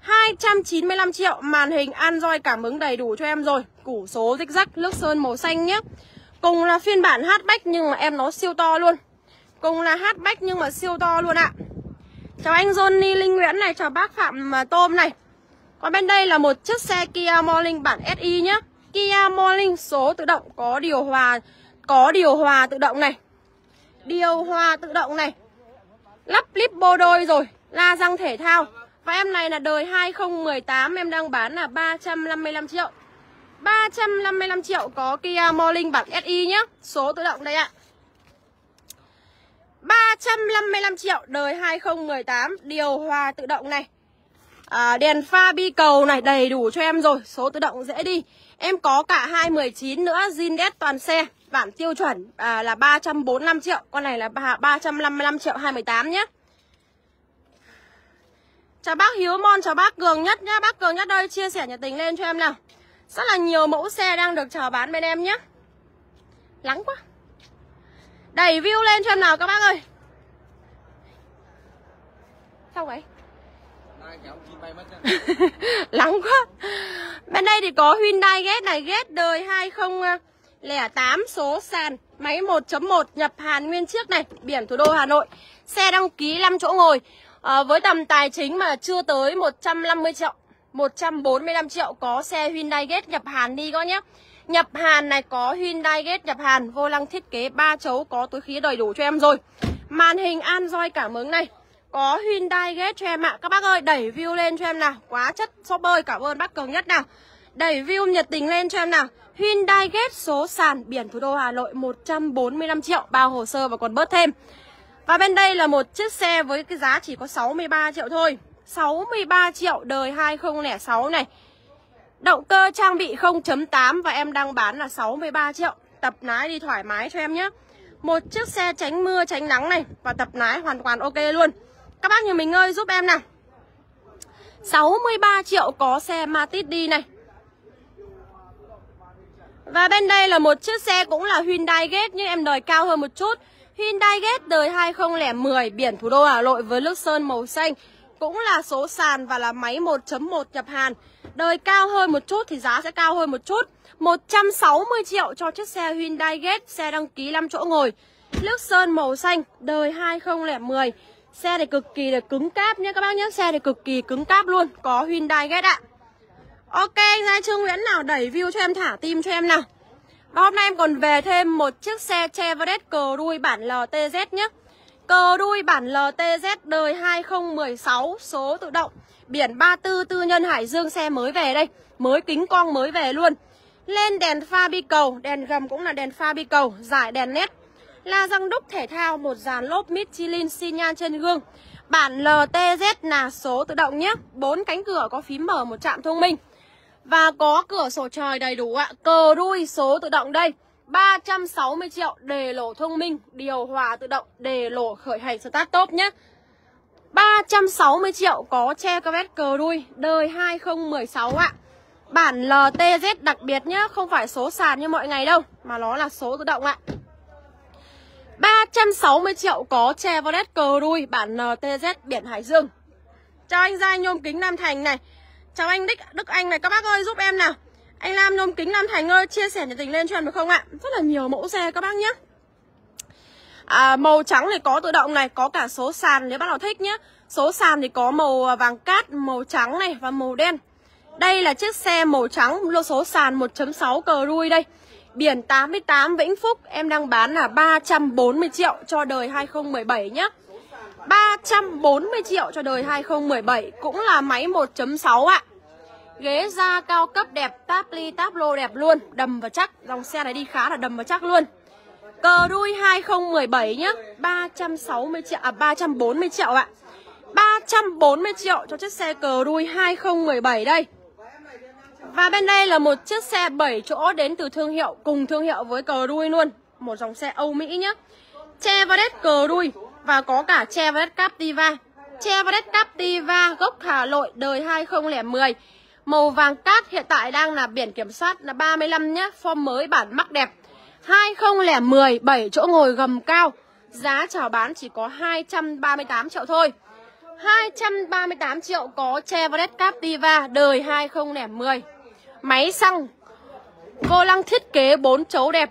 295 triệu. Màn hình Android cảm ứng đầy đủ cho em rồi. Củ số rích rắc, nước sơn màu xanh nhé. Cùng là phiên bản hatchback Nhưng mà em nó siêu to luôn. Cùng là hatchback nhưng mà siêu to luôn ạ. Chào anh Johnny Linh Nguyễn này, Chào bác Phạm à, Tôm này. Còn bên đây là một chiếc xe Kia Morning bản SI nhé. Kia Morning số tự động có điều hòa, Có điều hòa tự động này. Điều hòa tự động này. Lắp clip bô đôi rồi, La răng thể thao. Và em này là đời 2018 Em đang bán là 355 triệu. 355 triệu có Kia à, Morning bản SI nhá. Số tự động đây ạ. 355 triệu đời 2018 Điều hòa tự động này. À, Đèn pha bi cầu này đầy đủ cho em rồi Số tự động dễ đi. Em có cả 219 nữa Zindex toàn xe Bản tiêu chuẩn à, là 345 triệu Con này là 355 triệu 218 nhé Chào bác Hiếu Mon, chào bác Cường Nhất nhá. Bác Cường Nhất đây chia sẻ nhiệt tình lên cho em nào. Rất là nhiều mẫu xe đang được chào bán bên em nhé Lắng quá. Đẩy view lên cho em nào các bác ơi. Sao vậy? Lắng quá. Bên đây thì có Hyundai Jet này Jet đời 2008 số sàn Máy 1.1 nhập Hàn nguyên chiếc này Biển thủ đô Hà Nội. Xe đăng ký 5 chỗ ngồi à, Với tầm tài chính mà chưa tới 150 triệu 145 triệu có xe Hyundai Gate nhập Hàn đi các nhé Nhập Hàn này có Hyundai Gate nhập Hàn Vô lăng thiết kế 3 chấu có túi khí đầy đủ cho em rồi. Màn hình Android cảm ứng này Có Hyundai Gate cho em ạ. Các bác ơi đẩy view lên cho em nào. Quá chất shopper cảm ơn bác cường nhất nào. Đẩy view nhiệt tình lên cho em nào. Hyundai Gate số sàn biển thủ đô Hà Nội 145 triệu Bao hồ sơ và còn bớt thêm. Và bên đây là một chiếc xe với cái giá chỉ có 63 triệu thôi. 63 triệu đời 2006 này. Động cơ trang bị 0.8 và em đang bán là 63 triệu. Tập lái đi thoải mái cho em nhé. Một chiếc xe tránh mưa, tránh nắng này Và tập lái hoàn toàn ok luôn. Các bác nhìn mình ơi, giúp em nào. 63 triệu có xe Matiz đi này. Và bên đây là một chiếc xe cũng là Hyundai Gate Nhưng em đời cao hơn một chút. Hyundai Get đời 2010 Biển thủ đô Hà Nội với nước sơn màu xanh, Cũng là số sàn và là máy 1.1 nhập Hàn. Đời cao hơn một chút thì giá sẽ cao hơn một chút. 160 triệu cho chiếc xe Hyundai Get Xe đăng ký 5 chỗ ngồi. Nước sơn màu xanh, Đời 2010 Xe này cực kỳ là cứng cáp nhé các bác nhé, Xe này cực kỳ cứng cáp luôn, Có Hyundai Get ạ. Ok anh Gia Trương Nguyễn nào đẩy view cho em, thả tim cho em nào. Và hôm nay em còn về thêm một chiếc xe Chevrolet cờ đuôi bản LTZ nhé. Cờ đuôi bản LTZ đời 2016 số tự động, Biển 34 tư nhân Hải Dương, xe mới về đây, Mới kính cong, mới về luôn. Lên đèn pha bi cầu, Đèn gầm cũng là đèn pha bi cầu, Giải đèn nét. La răng đúc thể thao, Một dàn lốp Michelin xi nhan trên gương. Bản LTZ là số tự động nhé, bốn cánh cửa có phím mở, một trạm thông minh. Và có cửa sổ trời đầy đủ ạ. Cờ đuôi số tự động đây. 360 triệu đề lỗ thông minh. Điều hòa tự động Đề lỗ khởi hành start top nhé. 360 triệu có che cavet cờ đuôi. Đời 2016 ạ. Bản LTZ đặc biệt nhé. Không phải số sàn như mọi ngày đâu, Mà nó là số tự động ạ. 360 triệu có che Chevrolet cờ đuôi. Bản LTZ biển Hải Dương. Cho anh Giai nhôm kính Nam Thành này. Chào anh Đích Đức Anh này Các bác ơi giúp em nào. Anh Lam nhôm kính Nam Thành ơi Chia sẻ nhiệt tình lên cho em được không ạ? Rất là nhiều mẫu xe các bác nhé. À, Màu trắng thì có tự động này Có cả số sàn nếu bác nào thích nhé. Số sàn thì có màu vàng cát, màu trắng này và màu đen. Đây là chiếc xe màu trắng lô số sàn 1.6 cờ đuôi đây. Biển 88 Vĩnh Phúc Em đang bán là 340 triệu cho đời 2017 nhé. 340 triệu cho đời 2017 Cũng là máy 1.6 ạ. à. Ghế da cao cấp đẹp Táp ly táp lô đẹp luôn. Đầm và chắc, Dòng xe này đi khá là đầm và chắc luôn. Cờ đuôi 2017 nhá. 360 triệu À 340 triệu ạ. 340 triệu cho chiếc xe cờ đuôi 2017 đây. Và bên đây là một chiếc xe 7 chỗ đến từ thương hiệu, Cùng thương hiệu với cờ đuôi luôn. Một dòng xe Âu Mỹ nhá. Chevrolet cờ đuôi Và có cả Chevrolet Captiva. Chevrolet Captiva gốc Hà Nội, đời 2010 Màu vàng cát hiện tại đang là biển kiểm soát là 35 nhé, Form mới, bản mắc đẹp. 2010 7 chỗ ngồi gầm cao. Giá chào bán chỉ có 238 triệu thôi. 238 triệu có Chevrolet Captiva đời 2010 Máy xăng, Vô lăng thiết kế 4 chấu đẹp.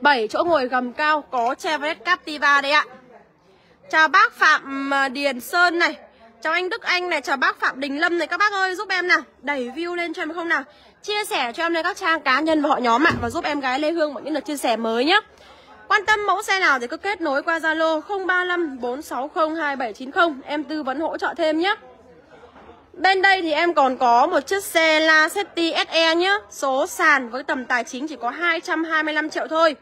7 chỗ ngồi gầm cao có Chevrolet Captiva đấy ạ. Chào bác Phạm ờ, Điền Sơn này. Chào anh Đức Anh này, chào bác Phạm Đình Lâm này. Các bác ơi giúp em nào, đẩy view lên cho em không nào. Chia sẻ cho em lên các trang cá nhân và họ nhóm ạ Và giúp em gái Lê Hương mọi những lượt chia sẻ mới nhé Quan tâm mẫu xe nào thì cứ kết nối qua Zalo 035 460 2790 Em tư vấn hỗ trợ thêm nhé Bên đây thì em còn có một chiếc xe Lacetti SE nhé Số sàn với tầm tài chính chỉ có 225 triệu thôi.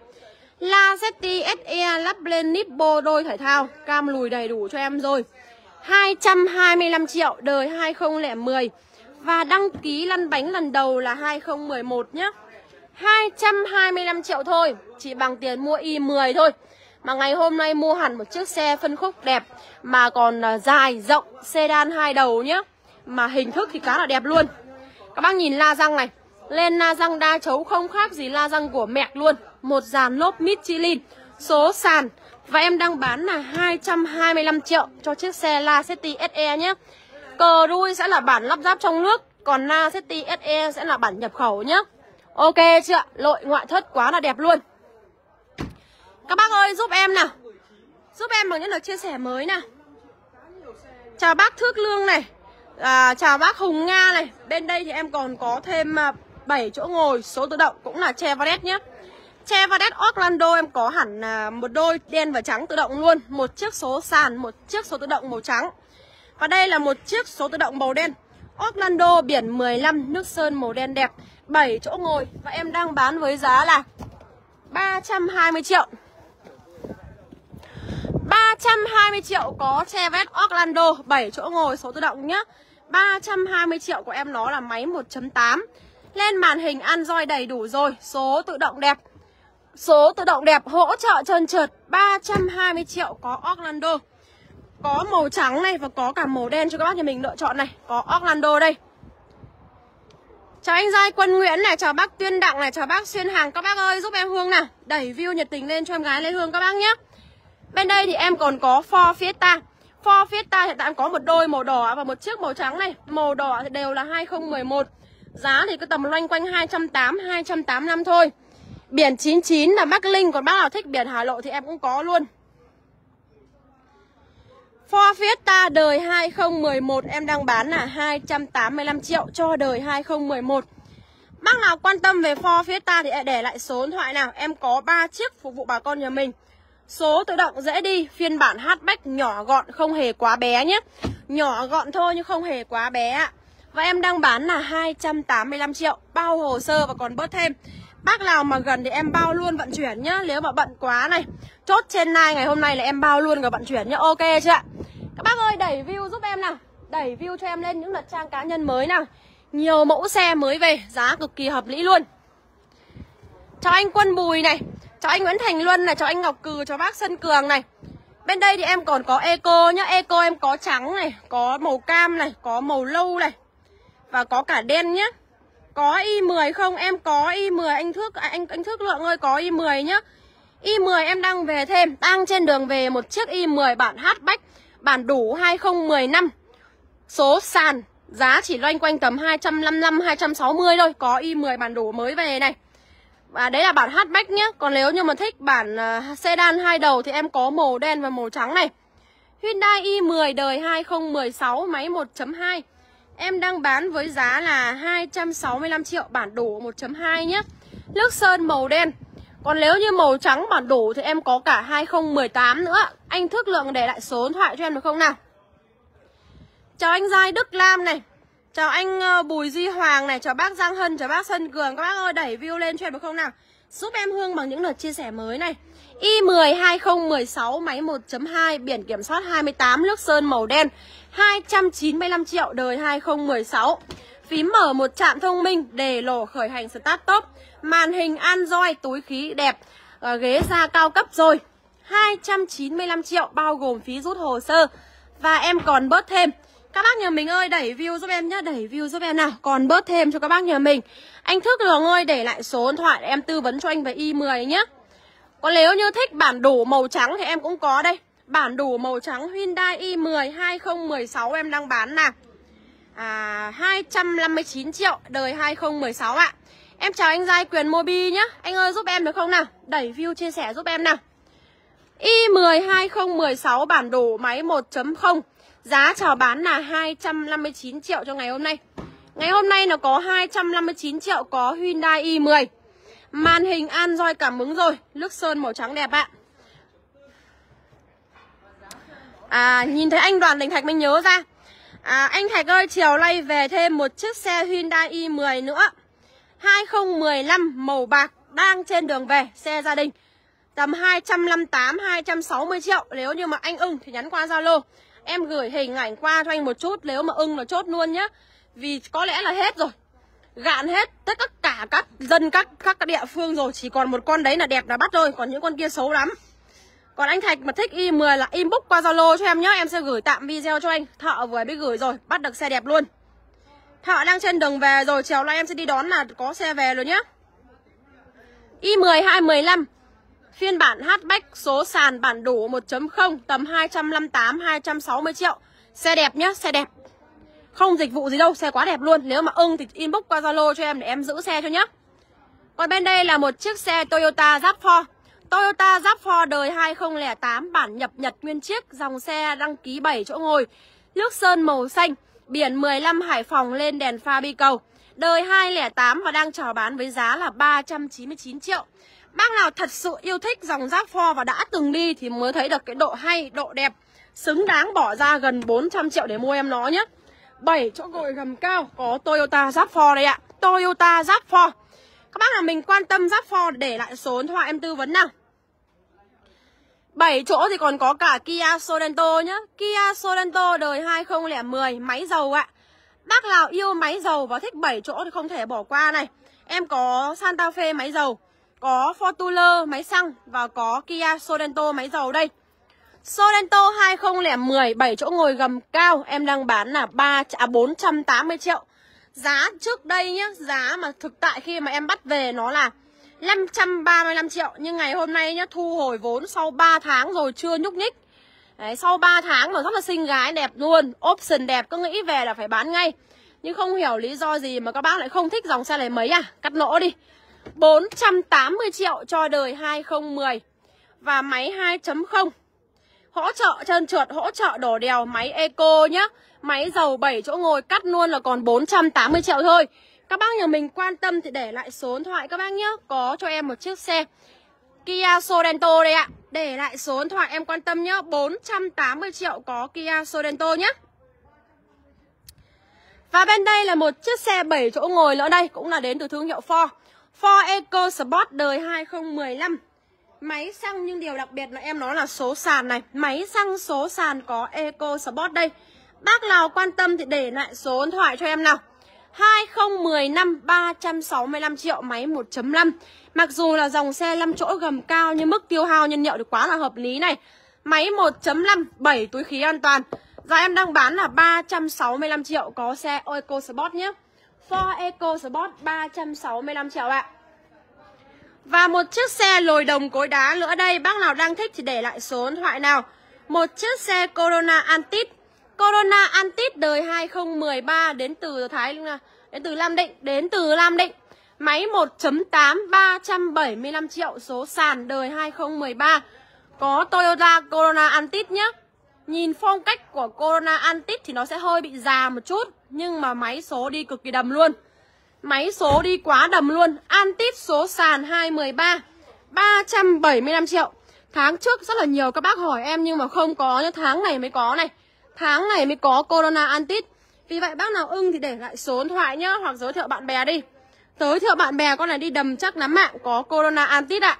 Lacetti SE lắp lên nít bô đôi thể thao Cam lùi đầy đủ cho em rồi. 225 triệu đời 2010 Và đăng ký lăn bánh lần đầu là 2011 nhé 225 triệu thôi Chỉ bằng tiền mua i10 thôi. Mà ngày hôm nay mua hẳn một chiếc xe phân khúc đẹp Mà còn à, dài, rộng, sedan hai đầu nhé Mà hình thức thì khá là đẹp luôn. Các bác nhìn la răng này. Lên la răng đa chấu không khác gì la răng của mẹ luôn. Một dàn lốp Michelin Số sàn và em đang bán là 225 triệu cho chiếc xe Lacetti SE nhé. Cờ đuôi sẽ là bản lắp ráp trong nước Còn Lacetti SE sẽ là bản nhập khẩu nhé. Ok chưa Lội ngoại thất quá là đẹp luôn. Các bác ơi giúp em nào. Giúp em bằng những lời chia sẻ mới nào. Chào bác Thước Lương này. À, Chào bác Hùng Nga này. Bên đây thì em còn có thêm à, 7 chỗ ngồi Số tự động cũng là Chevrolet nhé. Chevrolet Orlando em có hẳn à, một đôi đen và trắng tự động luôn. Một chiếc số sàn, một chiếc số tự động màu trắng. Và đây là một chiếc số tự động màu đen. Orlando biển 15 nước sơn màu đen đẹp. 7 chỗ ngồi. Và em đang bán với giá là 320 triệu. 320 triệu có Chevrolet Orlando. 7 chỗ ngồi số tự động nhá. 320 triệu của em nó là máy 1.8 Lên màn hình Android đầy đủ rồi Số tự động đẹp. Số tự động đẹp hỗ trợ trơn trượt 320 triệu có Orlando. Có màu trắng này và có cả màu đen cho các bác nhà mình lựa chọn này. Có Orlando đây. Chào anh Giai Quân Nguyễn này, chào bác Tuyên Đặng này, chào bác Xuyên Hàng Các bác ơi giúp em Hương nào. Đẩy view nhiệt tình lên cho em gái Lê Hương các bác nhé. Bên đây thì em còn có Ford Fiesta Ford Fiesta hiện tại em có một đôi màu đỏ và một chiếc màu trắng này. Màu đỏ thì đều là 2011 Giá thì cứ tầm loanh quanh 280, 285 thôi. Biển 99 là Bắc Linh, Còn bác nào thích biển Hà Lộ thì em cũng có luôn. Ford Fiesta đời 2011 em đang bán là 285 triệu cho đời 2011 Bác nào quan tâm về Ford Fiesta thì để lại số điện thoại nào. Em có 3 chiếc phục vụ bà con nhà mình. Số tự động dễ đi, Phiên bản hatchback nhỏ gọn, không hề quá bé nhé. Nhỏ gọn thôi nhưng không hề quá bé Và em đang bán là 285 triệu, Bao hồ sơ và còn bớt thêm. Bác nào mà gần thì em bao luôn, vận chuyển nhá. Nếu mà bận quá này, Chốt trên nai ngày hôm nay là em bao luôn cả vận chuyển nhá. Ok chưa ạ? Các bác ơi, đẩy view giúp em nào. Đẩy view cho em lên những lượt trang cá nhân mới nào. Nhiều mẫu xe mới về, Giá cực kỳ hợp lý luôn. Chào anh Quân Bùi này, Chào anh Nguyễn Thành Luân này, Chào anh Ngọc Cừ, Chào bác Sân Cường này. Bên đây thì em còn có Eco nhá. Eco em có trắng này, Có màu cam này, Có màu lâu này Và có cả đen nhá có Y10 không? Em có Y10 anh Thước à, anh anh Thước Lượng ơi có Y10 nhá. Y10 em đang về thêm, đang trên đường về một chiếc Y10 bản hatchback, bản đủ 2015. Số sàn giá chỉ loanh quanh tầm 255 260 thôi, có Y10 bản đủ mới về này. Và đấy là bản hatchback nhá. Còn nếu như mà thích bản uh, sedan hai đầu thì em có màu đen và màu trắng này. Hyundai i10 đời 2016 máy 1.2 Em đang bán với giá là 265 triệu bản đủ 1.2 nhé Nước sơn màu đen. Còn nếu như màu trắng bản đồ thì em có cả 2018 nữa. Anh Thức Lượng để lại số điện thoại cho em được không nào? Chào anh Giai Đức Lam này. Chào anh ờ, Bùi Duy Hoàng này. Chào bác Giang Hân, chào bác Sơn Cường. Các bác ơi đẩy view lên cho em được không nào? Giúp em Hương bằng những lượt chia sẻ mới này. Y10 2016 máy 1.2 biển kiểm soát 28 nước sơn màu đen 295 triệu đời 2016 Phím mở một trạm thông minh để lổ khởi hành start top Màn hình Android túi khí đẹp à, Ghế da cao cấp rồi. 295 triệu bao gồm phí rút hồ sơ. Và em còn bớt thêm. Các bác nhà mình ơi đẩy view giúp em nhá Đẩy view giúp em nào. Còn bớt thêm cho các bác nhà mình. Anh Thức Đường ơi để lại số điện thoại để em tư vấn cho anh về Y10 nhé. Còn nếu như thích bản đủ màu trắng thì em cũng có đây. Bản đủ màu trắng Hyundai i10 2016 em đang bán nè à, 259 triệu đời 2016 ạ. Em chào anh Giai Quyền Mobi nhá. Anh ơi giúp em được không nào? Đẩy view chia sẻ giúp em nào. i10 2016 bản đủ máy 1.0 Giá chào bán là 259 triệu cho ngày hôm nay. Ngày hôm nay nó có 259 triệu có Hyundai i10 Màn hình Android cảm ứng rồi. Nước sơn màu trắng đẹp ạ. À nhìn thấy anh Đoàn Đình Thạch mình nhớ ra. À, anh Thạch ơi, chiều nay về thêm một chiếc xe Hyundai i10 nữa. 2015 màu bạc đang trên đường về, xe gia đình. Tầm 258, 260 triệu. Nếu như mà anh ưng thì nhắn qua Zalo. Em gửi hình ảnh qua cho anh một chút Nếu mà ưng là chốt luôn nhá. Vì có lẽ là hết rồi. Gạn hết tất cả các dân các các địa phương rồi. Chỉ còn một con đấy là đẹp là bắt thôi Còn những con kia xấu lắm. Còn anh Thạch mà thích Y10 là inbox qua Zalo cho em nhé Em sẽ gửi tạm video cho anh. Thợ vừa mới gửi rồi Bắt được xe đẹp luôn. Thợ đang trên đường về rồi Chiều nay em sẽ đi đón là có xe về rồi nhé Y10 215 Phiên bản hatchback số sàn bản đủ 1.0 Tầm 258-260 triệu. Xe đẹp nhá, xe đẹp. Không dịch vụ gì đâu, xe quá đẹp luôn Nếu mà ưng thì inbox qua Zalo cho em để em giữ xe cho nhá Còn bên đây là một chiếc xe Toyota RAV4 Toyota RAV4 đời 2008 bản nhập Nhật nguyên chiếc, dòng xe đăng ký 7 chỗ ngồi, nước sơn màu xanh, biển 15 Hải Phòng lên đèn pha bi cầu. Đời 208 và đang chào bán với giá là 399 triệu. Bác nào thật sự yêu thích dòng RAV4 và đã từng đi thì mới thấy được cái độ hay, độ đẹp, xứng đáng bỏ ra gần 400 triệu để mua em nó nhé. 7 chỗ ngồi gầm cao có Toyota RAV4 đây ạ. Toyota RAV4. Các bác nào mình quan tâm RAV4 để lại số điện thoại em tư vấn nào. 7 chỗ thì còn có cả Kia Sorento nhá Kia Sorento đời 2010 Máy dầu ạ Bác nào yêu máy dầu và thích 7 chỗ thì không thể bỏ qua này Em có Santa Fe máy dầu, Có Fortuner máy xăng Và có Kia Sorento máy dầu đây Sorento 2010 7 chỗ ngồi gầm cao. Em đang bán là 3, à, 480 triệu. Giá trước đây nhá Giá mà thực tại khi mà em bắt về nó là 535 triệu. Nhưng ngày hôm nay nhá thu hồi vốn sau 3 tháng rồi chưa nhúc nhích. Đấy, sau 3 tháng mà rất là xinh gái đẹp luôn. Option đẹp cứ nghĩ về là phải bán ngay. Nhưng không hiểu lý do gì mà các bác lại không thích dòng xe này mấy à? Cắt lỗ đi. 480 triệu cho đời 2010 Và máy 2.0 Hỗ trợ chân trượt, hỗ trợ đổ đèo Máy Eco nhá. Máy dầu 7 chỗ ngồi cắt luôn là còn 480 triệu thôi. Các bác nhà mình quan tâm thì để lại số điện thoại các bác nhé Có cho em một chiếc xe Kia Sorento đây ạ. Để lại số điện thoại em quan tâm nhé 480 triệu có Kia Sorento nhé Và bên đây là một chiếc xe 7 chỗ ngồi nữa đây Cũng là đến từ thương hiệu Ford. Ford Eco Sport đời 2015 Máy xăng, nhưng điều đặc biệt là em nó là số sàn này. Máy xăng số sàn có Eco Sport đây. Bác nào quan tâm thì để lại số điện thoại cho em nào. 2010 năm 365 triệu, máy 1.5 Mặc dù là dòng xe 5 chỗ gầm cao, Nhưng mức tiêu hao nhiên liệu thì quá là hợp lý này. Máy 1.5 7 túi khí an toàn. Giá em đang bán là 365 triệu, Có xe Eco Sport nhé. Ford Eco Sport 365 triệu ạ. Và một chiếc xe lồi đồng cối đá nữa đây Bác nào đang thích thì để lại số điện thoại nào Một chiếc xe Corona Antit Corona Antit đời 2013 đến từ Thái đến từ Nam Định, đến từ Nam Định. Máy 1.8 375 triệu số sàn đời 2013. Có Toyota Corona Antit nhé. Nhìn phong cách của Corona Antit thì nó sẽ hơi bị già một chút, nhưng mà máy số đi cực kỳ đầm luôn. Máy số đi quá đầm luôn. Antit số sàn 213 375 triệu. Tháng trước rất là nhiều các bác hỏi em nhưng mà không có nhá, tháng này mới có này. Tháng này mới có Corona Antit Vì vậy bác nào ưng thì để lại số điện thoại nhá Hoặc giới thiệu bạn bè đi. Tới thiệu bạn bè con này đi đầm chắc lắm ạ. Có Corona Antit ạ.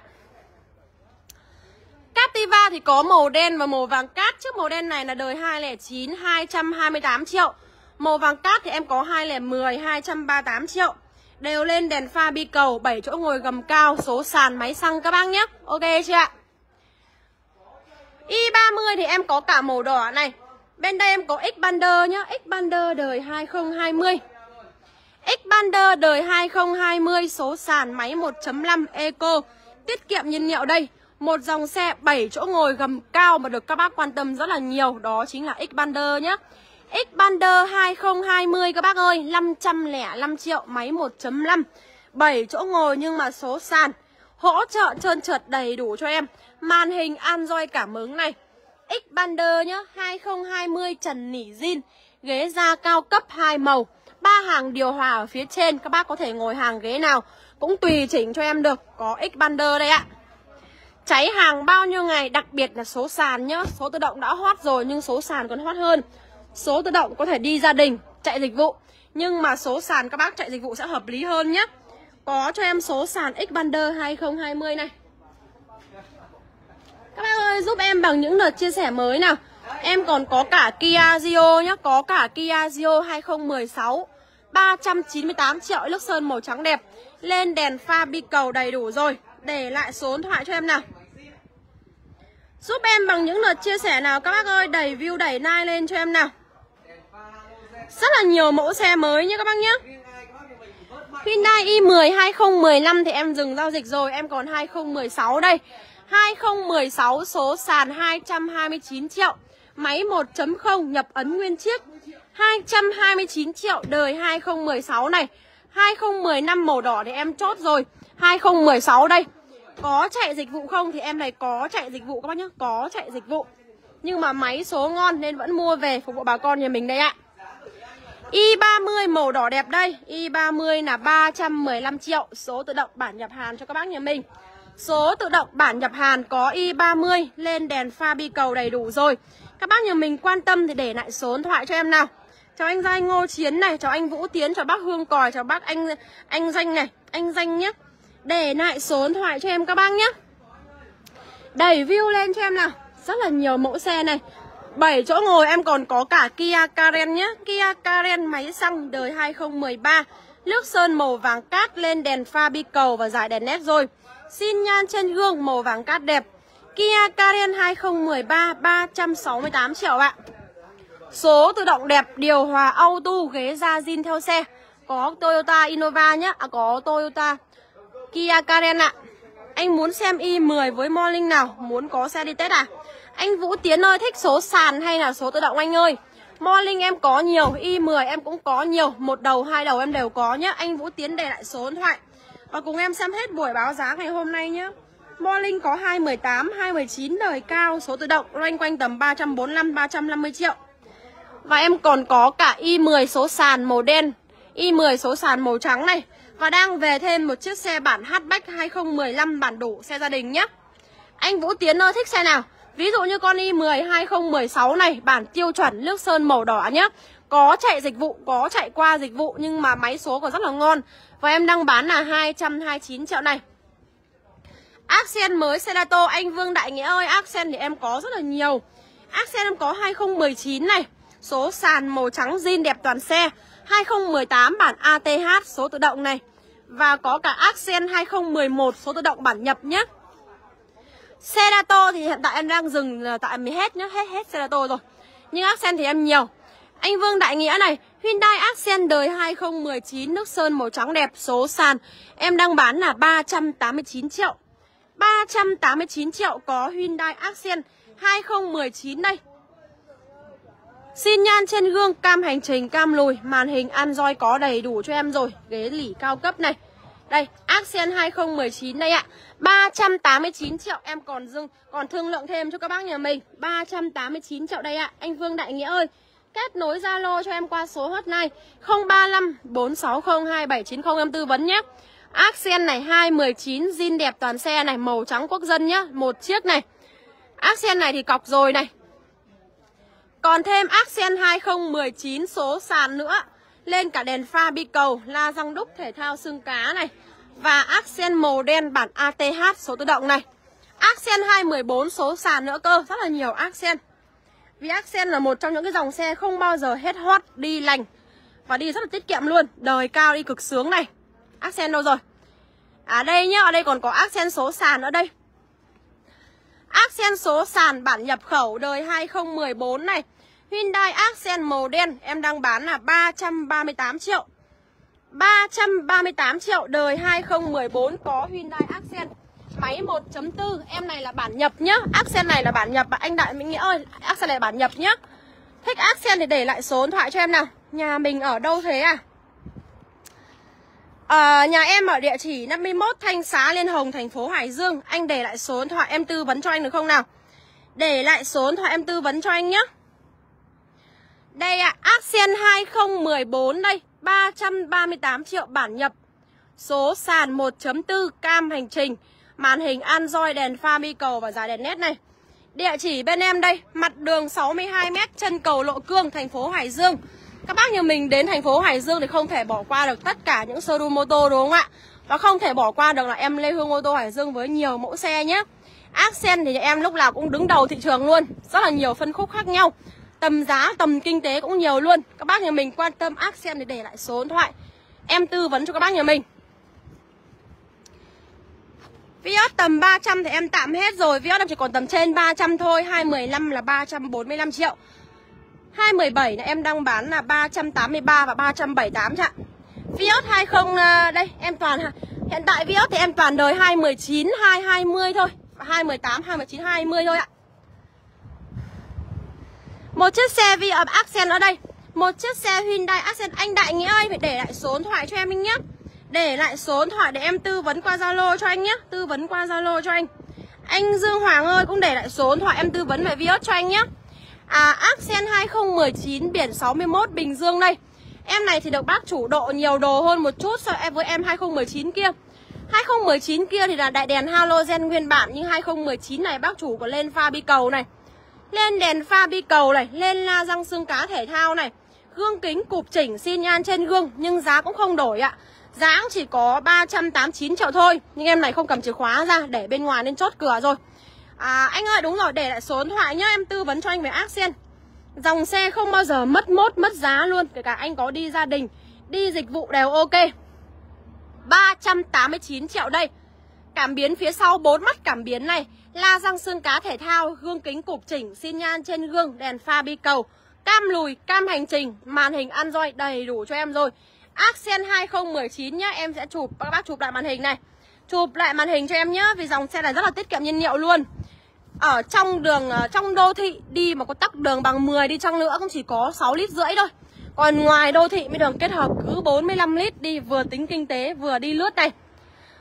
Captiva thì có màu đen và màu vàng cát. Trước màu đen này là đời 209 228 triệu. Màu vàng cát thì em có 210 238 triệu. Đều lên đèn pha bi cầu 7 chỗ ngồi gầm cao, Số sàn, máy xăng các bác nhé. Ok chưa ạ? Y30 thì em có cả màu đỏ này. Bên đây em có Xpander nhá. Xpander đời 2020 Xpander đời 2020 Số sàn, máy 1.5 Eco. Tiết kiệm nhiên liệu đây. Một dòng xe 7 chỗ ngồi gầm cao Mà được các bác quan tâm rất là nhiều. Đó chính là Xpander nhá. Xpander 2020 các bác ơi 505 triệu máy 1.5 7 chỗ ngồi nhưng mà số sàn. Hỗ trợ trơn trượt đầy đủ cho em. Màn hình Android cảm ứng này. Xpander nhá 2020 trần nỉ zin Ghế da cao cấp 2 màu. Ba hàng điều hòa ở phía trên, Các bác có thể ngồi hàng ghế nào Cũng tùy chỉnh cho em được. Có Xpander đây ạ. Cháy hàng bao nhiêu ngày, Đặc biệt là số sàn nhá. Số tự động đã hot rồi nhưng số sàn còn hot hơn. Số tự động có thể đi gia đình, chạy dịch vụ. Nhưng mà số sàn các bác chạy dịch vụ sẽ hợp lý hơn nhé. Có cho em số sàn Xpander 2020 này. Các bác ơi giúp em bằng những lượt chia sẻ mới nào. Em còn có cả Kia Rio nhá Có cả Kia Rio 2016 398 triệu nước sơn màu trắng đẹp. Lên đèn pha bi cầu đầy đủ rồi. Để lại số điện thoại cho em nào. Giúp em bằng những lượt chia sẻ nào các bác ơi. Đẩy view đẩy like lên cho em nào. Rất là nhiều mẫu xe mới nhé các bác nhé Hyundai i10 2015 thì em dừng giao dịch rồi, Em còn 2016 đây. 2016 số sàn 229 triệu. Máy 1.0 nhập ấn nguyên chiếc. 229 triệu đời 2016 này. 2015 màu đỏ thì em chốt rồi. 2016 đây. Có chạy dịch vụ không thì em này có chạy dịch vụ các bác nhé Có chạy dịch vụ. Nhưng mà máy số ngon nên vẫn mua về phục vụ bà con nhà mình đây ạ. Y30 màu đỏ đẹp đây Y30 là 315 triệu Số tự động bản nhập Hàn cho các bác nhà mình Số tự động bản nhập Hàn có Y30 Lên đèn pha bi cầu đầy đủ rồi Các bác nhà mình quan tâm thì để lại số điện thoại cho em nào Chào anh Danh Ngô Chiến này, chào anh Vũ Tiến, chào bác Hương Còi, chào bác anh anh Danh này, anh Danh nhé. Để lại số điện thoại cho em các bác nhé. Đẩy view lên cho em nào. Rất là nhiều mẫu xe này. 7 chỗ ngồi em còn có cả Kia Karen nhé. Kia Karen máy xăng đời 2013. Nước sơn màu vàng cát lên đèn pha bi cầu và dải đèn nét rồi. Xin nhan trên gương màu vàng cát đẹp. Kia Karen 2013 368 triệu ạ. Số tự động đẹp, điều hòa auto, ghế da zin theo xe Có Toyota Innova nhé À có Toyota Kia Karen ạ Anh muốn xem i10 với Morning nào Muốn có xe đi Tết à anh Vũ Tiến ơi thích số sàn hay là số tự động anh ơi? Morning em có nhiều Y10 em cũng có nhiều Một đầu hai đầu em đều có nhé Anh Vũ Tiến để lại số điện thoại Và cùng em xem hết buổi báo giá ngày hôm nay nhé Morning có 218, 219 đời cao Số tự động loanh quanh tầm 345, 350 triệu. Và em còn có cả Y10 số sàn màu đen Y10 số sàn màu trắng này. Và đang về thêm một chiếc xe bản hatchback 2015 bản đủ xe gia đình nhé Anh Vũ Tiến ơi thích xe nào? Ví dụ như con i10 2016 này Bản tiêu chuẩn nước sơn màu đỏ nhé Có chạy dịch vụ, có chạy qua dịch vụ Nhưng mà máy số còn rất là ngon. Và em đang bán là 229 triệu này. Accent mới Sedato Anh Vương Đại Nghĩa ơi Accent thì em có rất là nhiều. Accent em có 2019 này Số sàn màu trắng zin đẹp toàn xe. 2018 bản ATH số tự động này. Và có cả Accent 2011 số tự động bản nhập nhé Sedato thì hiện tại em đang dừng tại mình hết nhá Hết hết Sedato rồi. Nhưng Accent thì em nhiều. Anh Vương Đại Nghĩa này Hyundai Accent đời 2019 nước sơn màu trắng đẹp số sàn. Em đang bán là 389 triệu. 389 triệu có Hyundai Accent 2019 đây. Xin nhan trên gương, cam hành trình, cam lùi, màn hình Android có đầy đủ cho em rồi. Ghế lỉ cao cấp này. Đây, Accent 2019 đây ạ. 389 triệu em còn dưng Còn thương lượng thêm cho các bác nhà mình. 389 triệu đây ạ. Anh Vương Đại Nghĩa ơi Kết nối Zalo cho em qua số hotline 035 460 2790 em tư vấn nhé. Accent này 219 zin đẹp toàn xe này Màu trắng quốc dân nhá. Một chiếc này. Accent này thì cọc rồi này. Còn thêm Accent 2019 số sàn nữa. Lên cả đèn pha bi cầu La răng đúc thể thao xương cá này. Và Accent màu đen bản ATH số tự động này. Accent 214 số sàn nữa cơ Rất là nhiều Accent Vì Accent là một trong những cái dòng xe không bao giờ hết hot Đi lành Và đi rất là tiết kiệm luôn Đời cao đi cực sướng này. Accent đâu rồi? À đây nhá, ở đây còn có Accent số sàn nữa đây. Accent số sàn bản nhập khẩu đời 2014 này. Hyundai Accent màu đen Em đang bán là 338 triệu. 338 triệu đời 2014 có Hyundai Accent. Máy 1.4 Em này là bản nhập nhá. Accent này là bản nhập Anh Đại Minh Nghĩa ơi Accent này là bản nhập nhá. Thích Accent thì để lại số điện thoại cho em nào. Nhà mình ở đâu thế à? À, nhà em ở địa chỉ 51 Thanh Xá Liên Hồng, thành phố Hải Dương. Anh để lại số điện thoại em tư vấn cho anh được không nào? Để lại số điện thoại em tư vấn cho anh nhé. Đây ạ, à, Accent 2014 đây, 338 triệu bản nhập. Số sàn 1.4 cam hành trình, màn hình Android đèn pha mi cầu và giá đèn nét này. Địa chỉ bên em đây, mặt đường 62m chân cầu Lộ Cương, thành phố Hải Dương. Các bác như mình đến thành phố Hải Dương thì không thể bỏ qua được tất cả những showroom mô tô đúng không ạ? Và không thể bỏ qua được là em Lê Hương ô tô Hải Dương với nhiều mẫu xe nhé. Accent thì em lúc nào cũng đứng đầu thị trường luôn, rất là nhiều phân khúc khác nhau. Tầm giá, tầm kinh tế cũng nhiều luôn. Các bác nhà mình quan tâm ác xem thì để lại số điện thoại. Em tư vấn cho các bác nhà mình. Vios tầm 300 thì em tạm hết rồi. Vios chỉ còn tầm trên 300 thôi. 215 là 345 triệu. 217 là em đang bán là 383 và 378 ạ. Vios 20 ờ, đây em toàn hiện tại Vios thì em toàn đời 219 220 thôi. 218 219 220 thôi ạ. Một chiếc xe Vios Accent ở đây. Một chiếc xe Hyundai Accent. Anh Đại Nghĩa ơi phải để lại số điện thoại cho em anh nhé để lại số điện thoại để em tư vấn qua Zalo cho anh nhé Tư vấn qua Zalo cho anh. Anh Dương Hoàng ơi, cũng để lại số điện thoại em tư vấn về Vios cho anh nhé À Accent 2019 biển 61 Bình Dương đây. Em này thì được bác chủ độ nhiều đồ hơn một chút so với em 2019 kia. 2019 kia thì là đại đèn halogen nguyên bản, Nhưng 2019 này bác chủ có lên pha bi cầu này. Lên đèn pha bi cầu này Lên la răng xương cá thể thao này. Gương kính cụp chỉnh xin nhan trên gương Nhưng giá cũng không đổi ạ. Giá chỉ có 389 triệu thôi Nhưng em này không cầm chìa khóa ra Để bên ngoài nên chốt cửa rồi. À, Anh ơi đúng rồi để lại số điện thoại nhá Em tư vấn cho anh về Accent Dòng xe không bao giờ mất mốt mất giá luôn Kể cả anh có đi gia đình Đi dịch vụ đều ok. 389 triệu đây. Cảm biến phía sau bốn mắt cảm biến này La răng xương cá thể thao Gương kính cụp chỉnh Xin nhan trên gương Đèn pha bi cầu Cam lùi Cam hành trình Màn hình Android đầy đủ cho em rồi. Accent 2019 nhá Em sẽ chụp, các bác chụp lại màn hình này. Chụp lại màn hình cho em nhá Vì dòng xe này rất là tiết kiệm nhiên liệu luôn. Ở trong đường, ờ, trong đô thị Đi mà có tắc đường bằng 10 đi chăng nữa Cũng chỉ có 6 lít rưỡi thôi. Còn ngoài đô thị mới đường kết hợp cứ 45 lít đi Vừa tính kinh tế vừa đi lướt này.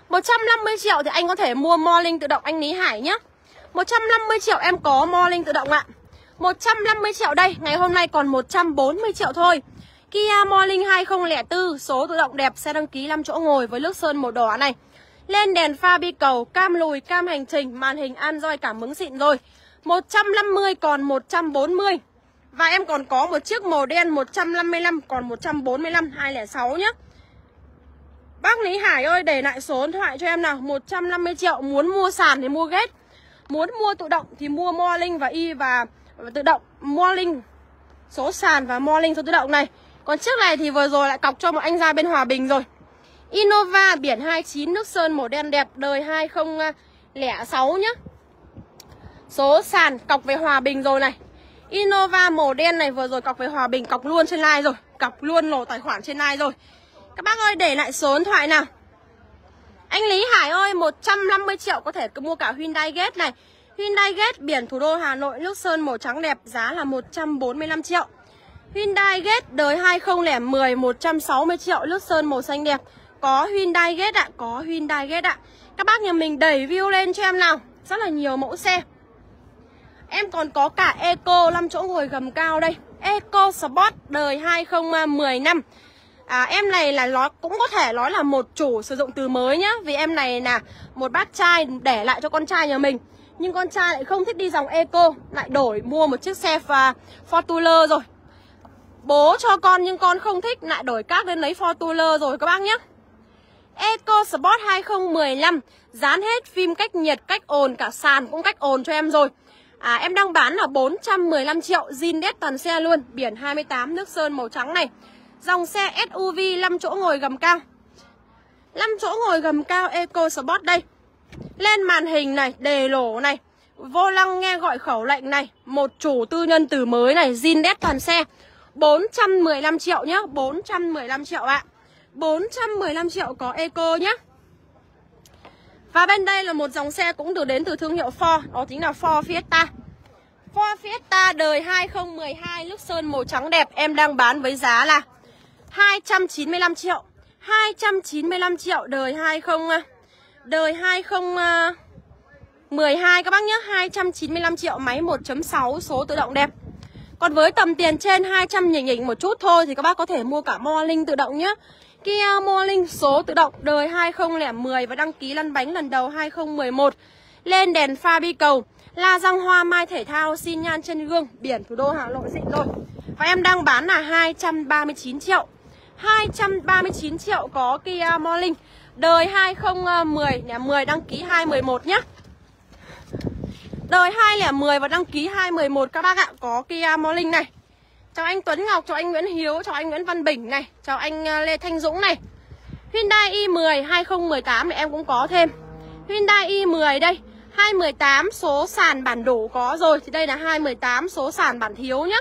150 triệu thì anh có thể mua Morning tự động anh Lý Hải nhá. 150 triệu em có Morning tự động ạ. 150 triệu đây Ngày hôm nay còn 140 triệu thôi. Kia Morning 2004 Số tự động đẹp Xe đăng ký 5 chỗ ngồi với nước sơn màu đỏ này. Lên đèn pha bi cầu Cam lùi, cam hành trình Màn hình Android cảm ứng xịn rồi. 150 còn 140 Và em còn có một chiếc màu đen 155 còn 145 206 nhé Bác Lý Hải ơi để lại số điện thoại cho em nào. 150 triệu Muốn mua sàn thì mua ghét. Muốn mua tự động thì mua Morning và Y và, và tự động. Morning Số sàn và Morning số tự động này. Còn chiếc này thì vừa rồi lại cọc cho một anh ra bên Hòa Bình rồi. Innova biển 29 nước sơn màu đen đẹp đời 2006 nhá. Số sàn cọc về Hòa Bình rồi này. Innova màu đen này vừa rồi cọc về Hòa Bình Cọc luôn trên live rồi. Cọc luôn lộ tài khoản trên live rồi. Các bác ơi để lại số điện thoại nào. Anh Lý Hải ơi 150 triệu có thể mua cả Hyundai Gate này. Hyundai Gate biển thủ đô Hà Nội nước sơn màu trắng đẹp Giá là 145 triệu. Hyundai Gate đời 2010 160 triệu nước sơn màu xanh đẹp. Có Hyundai Gate ạ, có Hyundai Gate ạ. Các bác nhà mình đẩy view lên cho em nào. Rất là nhiều mẫu xe. Em còn có cả Eco 5 chỗ ngồi gầm cao đây. Eco Sport đời 2010 năm à, Em này là nó cũng có thể nói là một chủ sử dụng từ mới nhá. Vì em này là một bác trai để lại cho con trai nhà mình. Nhưng con trai lại không thích đi dòng Eco Lại đổi mua một chiếc xe Fortuner rồi. Bố cho con nhưng con không thích Lại đổi các lên lấy Fortuner rồi các bác nhé Eco Sport 2015 Dán hết phim cách nhiệt, cách ồn Cả sàn cũng cách ồn cho em rồi. À, Em đang bán là 415 triệu Zin đét toàn xe luôn Biển 28 nước sơn màu trắng này. Dòng xe SUV 5 chỗ ngồi gầm cao. 5 chỗ ngồi gầm cao Eco Sport đây. Lên màn hình này, đề lổ này. Vô lăng nghe gọi khẩu lệnh này. Một chủ tư nhân từ mới này Zin đét toàn xe. 415 triệu nhá 415 triệu ạ. 415 triệu có Eco nhá. Và bên đây là một dòng xe cũng được đến từ thương hiệu Ford Đó chính là Ford Fiesta. Ford Fiesta đời 2012 Nước sơn màu trắng đẹp Em đang bán với giá là 295 triệu. 295 triệu. Đời 20 à, Đời 2012 à, các bác nhé. 295 triệu. Máy 1.6 số tự động đẹp. Còn với tầm tiền trên 200 nhỉnh nhỉnh một chút thôi Thì các bác có thể mua cả Morning tự động nhé. Kia Morning số tự động đời 2010 Và đăng ký lăn bánh lần đầu 2011 Lên đèn pha bi cầu. La răng hoa, mai thể thao, xin nhan trên gương, Biển thủ đô, Hà Nội xịn rồi Và em đang bán là 239 triệu. 239 triệu có Kia Morning. Đời 2010 Nè 10 đăng ký 211 nhá. Đời 2010 và đăng ký 211 các bác ạ Có Kia Morning này. Chào anh Tuấn Ngọc, chào anh Nguyễn Hiếu, chào anh Nguyễn Văn Bình này Chào anh à, Lê Thanh Dũng này. Hyundai i10 2018 thì em cũng có thêm. Hyundai i10 đây 218 số sàn bản đủ có rồi Thì đây là 218 số sàn bản thiếu nhá.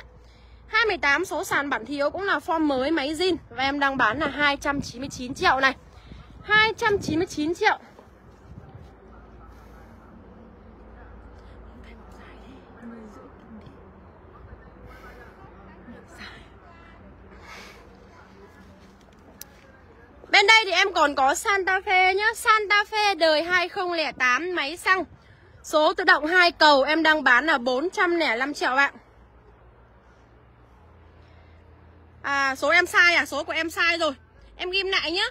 218 số sàn bản thiếu cũng là form mới máy zin Và em đang bán là 299 triệu này. 299 triệu. Bên đây thì em còn có Santa Fe nhá. Santa Fe đời 2008 máy xăng. Số tự động hai cầu em đang bán là 405 triệu bạn. À số em sai à? Số của em sai rồi. Em ghim lại nhá.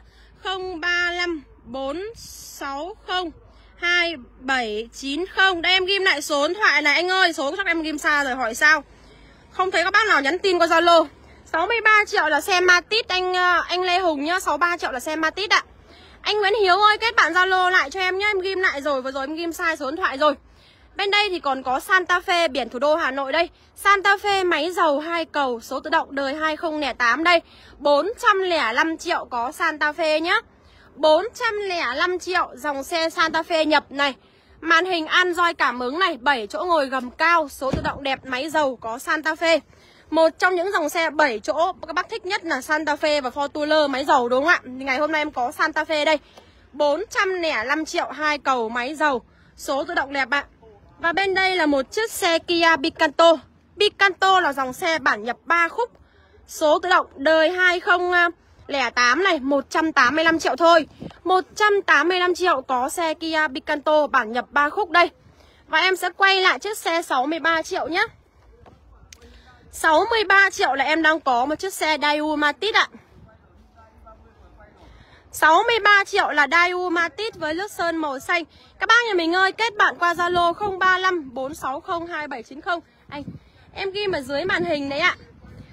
035 460 2790 Đây, em ghim lại số điện thoại này. Anh ơi, Số chắc em ghim xa rồi, hỏi sao? Không thấy các bác nào nhắn tin qua Zalo. 63 triệu là xe Matiz anh ờ, anh Lê Hùng nhá. 63 triệu là xe Matiz ạ. Anh Nguyễn Hiếu ơi, kết bạn Zalo lại cho em nhá. Em ghim lại rồi, vừa rồi em ghim sai số điện thoại rồi. Bên đây thì còn có Santa Fe, biển thủ đô Hà Nội đây. Santa Fe máy dầu hai cầu, số tự động đời 2008 đây. 405 triệu có Santa Fe nhá. 405 triệu dòng xe Santa Fe nhập này. Màn hình Android cảm ứng này 7 chỗ ngồi gầm cao, Số tự động đẹp máy dầu có Santa Fe. Một trong những dòng xe 7 chỗ các bác thích nhất là Santa Fe và Fortuner máy dầu đúng không ạ? Ngày hôm nay em có Santa Fe đây. 405 triệu hai cầu máy dầu, Số tự động đẹp ạ. Và bên đây là một chiếc xe Kia Picanto. Picanto là dòng xe bản nhập 3 khúc. Số tự động đời 2008 này 185 triệu thôi. 185 triệu có xe Kia Picanto bản nhập 3 khúc đây. Và em sẽ quay lại chiếc xe 63 triệu nhé. 63 triệu là em đang có một chiếc xe Daewoo Matiz ạ. 63 triệu là Daewoo Matiz với lớp sơn màu xanh. Các bác nhà mình ơi, kết bạn qua Zalo 035 460 2790 Anh, em ghi ở dưới màn hình đấy ạ.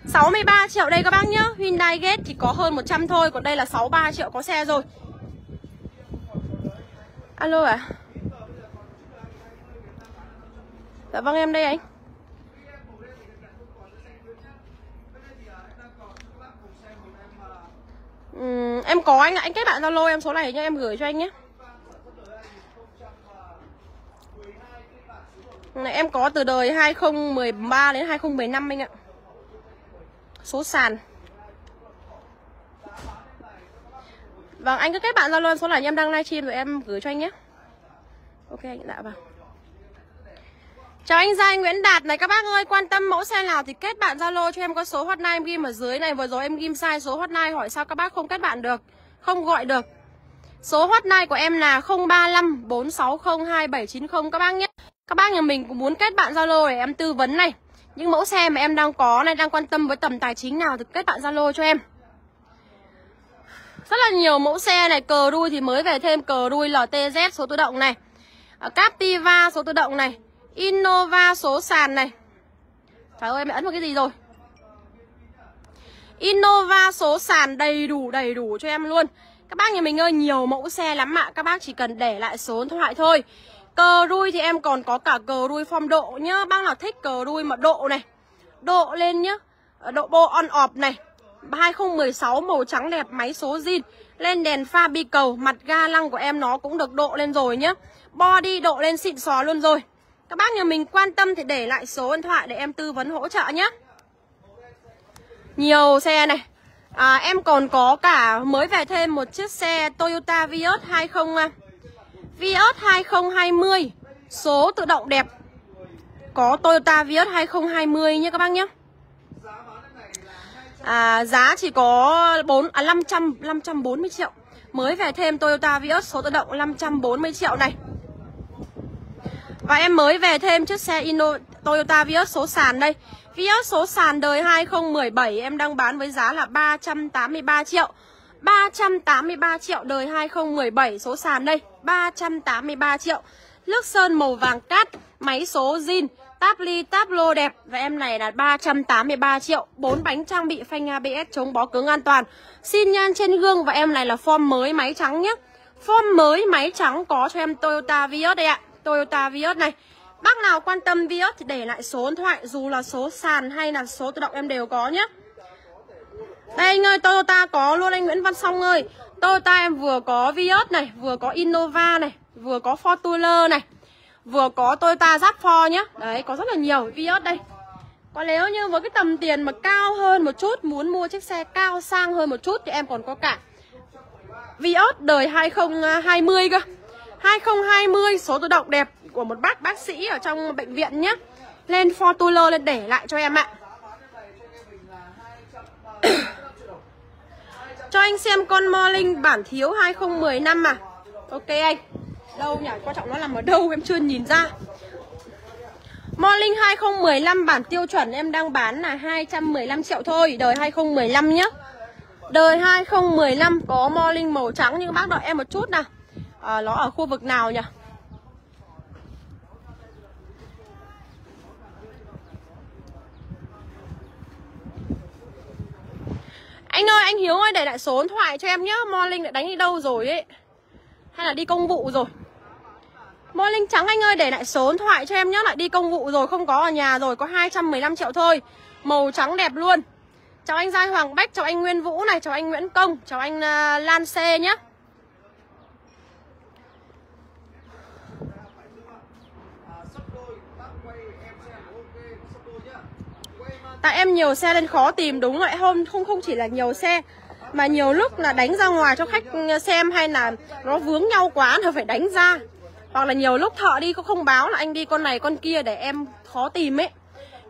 63 triệu đây các bác nhá. Hyundai Gate thì có hơn 100 thôi, Còn đây là 63 triệu có xe rồi. Alo à Dạ vâng em đây anh. Ừ, em có anh ạ, anh kết bạn Zalo em số này nhá em gửi cho anh nhé. Này, em có từ đời 2013 đến 2015 anh ạ. Số sàn. Vâng, anh cứ kết bạn Zalo em số này em đang livestream rồi em gửi cho anh nhé. Ok anh đã vào. Chào anh Giai Nguyễn Đạt này, các bác ơi, Quan tâm mẫu xe nào thì kết bạn Zalo cho em có số hotline em ghim ở dưới này. Vừa rồi em ghim sai số hotline, hỏi sao các bác không kết bạn được, Không gọi được. Số hotline của em là 035 460 2790 các bác nhé. Các bác nhà mình cũng muốn kết bạn Zalo để em tư vấn này. Những mẫu xe mà em đang có này, Đang quan tâm với tầm tài chính nào thì kết bạn Zalo cho em. Rất là nhiều mẫu xe này, Cờ đuôi thì mới về thêm cờ đuôi LTZ số tự động này. Ờ, Captiva số tự động này. Innova số sàn này. Trời ơi em ấn vào cái gì rồi? Innova số sàn đầy đủ đầy đủ cho em luôn. Các bác nhà mình ơi, nhiều mẫu xe lắm ạ. Các bác chỉ cần để lại số điện thoại thôi. Cờ đuôi thì em còn có cả cờ đuôi form độ nhá. Bác nào thích cờ đuôi mà độ này, Độ lên nhá. Ờ, độ bo on off này. 2016 màu trắng đẹp, máy số zin. Lên đèn pha bi cầu, Mặt ga lăng của em nó cũng được độ lên rồi nhá. Body độ lên xịn xò luôn rồi các bác nhà mình quan tâm thì để lại số điện thoại để em tư vấn hỗ trợ nhé Nhiều xe này. À, Em còn có cả mới về thêm một chiếc xe Toyota Vios 20 à. Vios 2020 Số tự động đẹp. Có Toyota Vios 2020 nhé các bác nhé à, Giá chỉ có 4, à, 500, 540 triệu. Mới về thêm Toyota Vios số tự động 540 triệu này và em mới về thêm chiếc xe Inno Toyota Vios số sàn đây. Vios số sàn đời 2017 em đang bán với giá là 383 triệu. 383 triệu đời 2017 số sàn đây 383 triệu. Nước sơn màu vàng cát, Máy số zin, Táp ly, táp lô đẹp. Và em này là 383 triệu 4 bánh trang bị phanh ABS chống bó cứng an toàn. Xin nhan trên gương Và em này là form mới máy trắng nhé. Form mới máy trắng có cho em Toyota Vios đây ạ. Toyota Vios này. Bác nào quan tâm Vios thì để lại số điện thoại, Dù là số sàn hay là số tự động em đều có nhé. Đây anh ơi Toyota có luôn anh Nguyễn Văn Song ơi. Toyota em vừa có Vios này, Vừa có Innova này, Vừa có Fortuner này, Vừa có Toyota Zap nhá Đấy, có rất là nhiều Vios đây. Còn nếu như với cái tầm tiền mà cao hơn một chút, Muốn mua chiếc xe cao sang hơn một chút Thì em còn có cả Vios đời 2020 cơ. 2020 số tự động đẹp của một bác bác sĩ ở trong bệnh viện nhé. Lên Fortuner lên để lại cho em ạ. Cho anh xem con Morning bản thiếu 2015 mà Ok anh. Đâu nhỉ? Quan trọng nó nằm ở đâu? Em chưa nhìn ra. Morning 2015 bản tiêu chuẩn em đang bán là 215 triệu thôi. Đời 2015 nhé. Đời 2015 có Morning màu trắng Nhưng bác đợi em một chút nào à, Nó ở khu vực nào nhỉ? Anh ơi, anh Hiếu ơi, để lại số điện thoại cho em nhá. Morning lại đánh đi đâu rồi ấy? Hay là đi công vụ rồi? Mo linh trắng anh ơi để lại số điện thoại cho em nhé Lại đi công vụ rồi không có ở nhà rồi Có 215 triệu thôi. Màu trắng đẹp luôn. Chào anh Giai Hoàng Bách Chào anh Nguyên Vũ này Chào anh Nguyễn Công Chào anh uh, Lan Xê nhé Tại em nhiều xe nên khó tìm, đúng rồi hôm, không không chỉ là nhiều xe, Mà nhiều lúc là đánh ra ngoài cho khách xem Hay là nó vướng nhau quá là phải đánh ra. Hoặc là nhiều lúc thợ đi có không báo là anh đi con này con kia để em khó tìm ấy.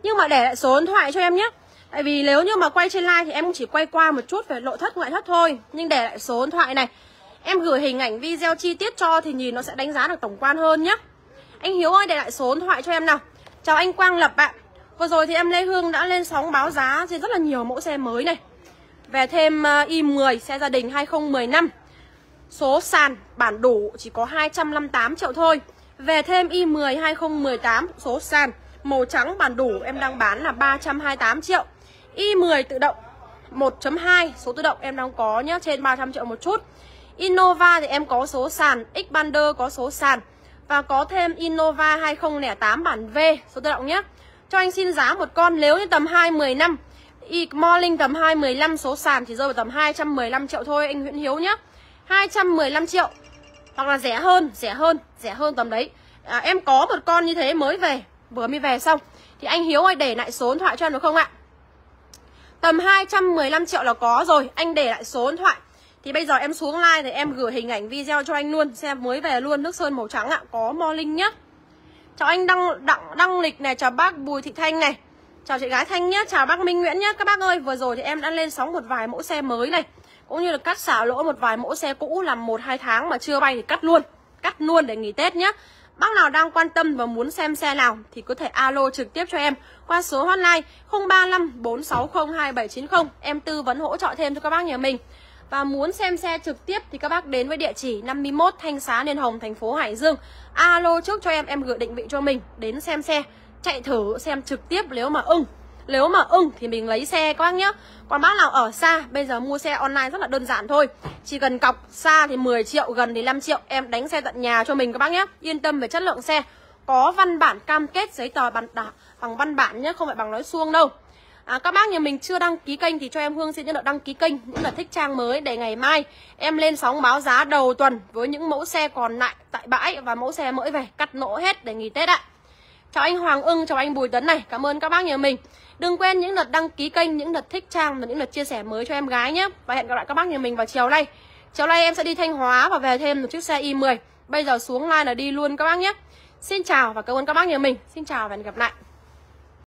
Nhưng mà để lại số điện thoại cho em nhé. Tại vì nếu như mà quay trên live thì em chỉ quay qua một chút về nội thất, ngoại thất thôi. Nhưng để lại số điện thoại này, Em gửi hình ảnh video chi tiết cho thì nhìn nó sẽ đánh giá được tổng quan hơn nhé. Anh Hiếu ơi, để lại số điện thoại cho em nào. Chào anh Quang Lập ạ. Vừa rồi thì em Lê Hương đã lên sóng báo giá trên rất là nhiều mẫu xe mới này. Về thêm ờ, Y10 xe gia đình 2015 Số sàn bản đủ chỉ có 258 triệu thôi. Về thêm Y10 2018 số sàn Màu trắng bản đủ em đang bán là 328 triệu. Y10 tự động 1.2 số tự động em đang có nhá, Trên 300 triệu một chút. Innova thì em có số sàn Xpander, có số sàn Và có thêm Innova 2008 bản V, số tự động nhé cho anh xin giá một con nếu như tầm 210 năm e Morning tầm 215 số sàn chỉ rơi vào tầm 215 triệu thôi anh Nguyễn Hiếu nhé 215 triệu Hoặc là rẻ hơn, rẻ hơn, rẻ hơn tầm đấy. À, Em có một con như thế mới về Vừa mới về xong. Thì anh Hiếu ơi để lại số điện thoại cho em được không ạ? Tầm 215 triệu là có rồi Anh để lại số điện thoại. Thì bây giờ em xuống like thì em gửi hình ảnh video cho anh luôn Xem mới về luôn nước sơn màu trắng ạ Có Morning nhá. Chào anh Đăng, Đăng, Đăng Lịch này Chào bác Bùi Thị Thanh này Chào chị gái Thanh nhé Chào bác Minh Nguyễn nhé Các bác ơi vừa rồi thì em đã lên sóng một vài mẫu xe mới này cũng như là cắt xả lỗ một vài mẫu xe cũ làm một hai tháng mà chưa bay thì cắt luôn cắt luôn để nghỉ tết nhé Bác nào đang quan tâm và muốn xem xe nào thì có thể alo trực tiếp cho em qua số hotline 035 460 2790. Em tư vấn hỗ trợ thêm cho các bác nhà mình. Và muốn xem xe trực tiếp thì các bác đến với địa chỉ 51 Thanh Xá Liên Hồng, thành phố Hải Dương. Alo trước cho em, em gửi định vị cho mình đến xem xe, chạy thử xem trực tiếp nếu mà ưng. Nếu mà ưng thì mình lấy xe các bác nhá. Còn bác nào ở xa Bây giờ mua xe online rất là đơn giản thôi. Chỉ cần cọc xa thì 10 triệu Gần thì 5 triệu. Em đánh xe tận nhà cho mình các bác nhé Yên tâm về chất lượng xe. Có văn bản cam kết giấy tờ bằng, bằng văn bản nhé Không phải bằng nói suông đâu. À, các bác nhà mình chưa đăng ký kênh thì cho em Hương xin nhớ đăng ký kênh những là thích trang mới để ngày mai em lên sóng báo giá đầu tuần với những mẫu xe còn lại tại bãi và mẫu xe mới về cắt nỗ hết để nghỉ Tết ạ. Chào anh Hoàng ưng, chào anh Bùi Tấn này, cảm ơn các bác nhà mình. Đừng quên những lượt đăng ký kênh, những lượt thích trang và những lượt chia sẻ mới cho em gái nhé. Và hẹn gặp lại các bác nhà mình vào chiều nay. Chiều nay em sẽ đi Thanh Hóa và về thêm một chiếc xe i10. Bây giờ xuống line là đi luôn các bác nhé. Xin chào và cảm ơn các bác nhà mình. Xin chào và hẹn gặp lại.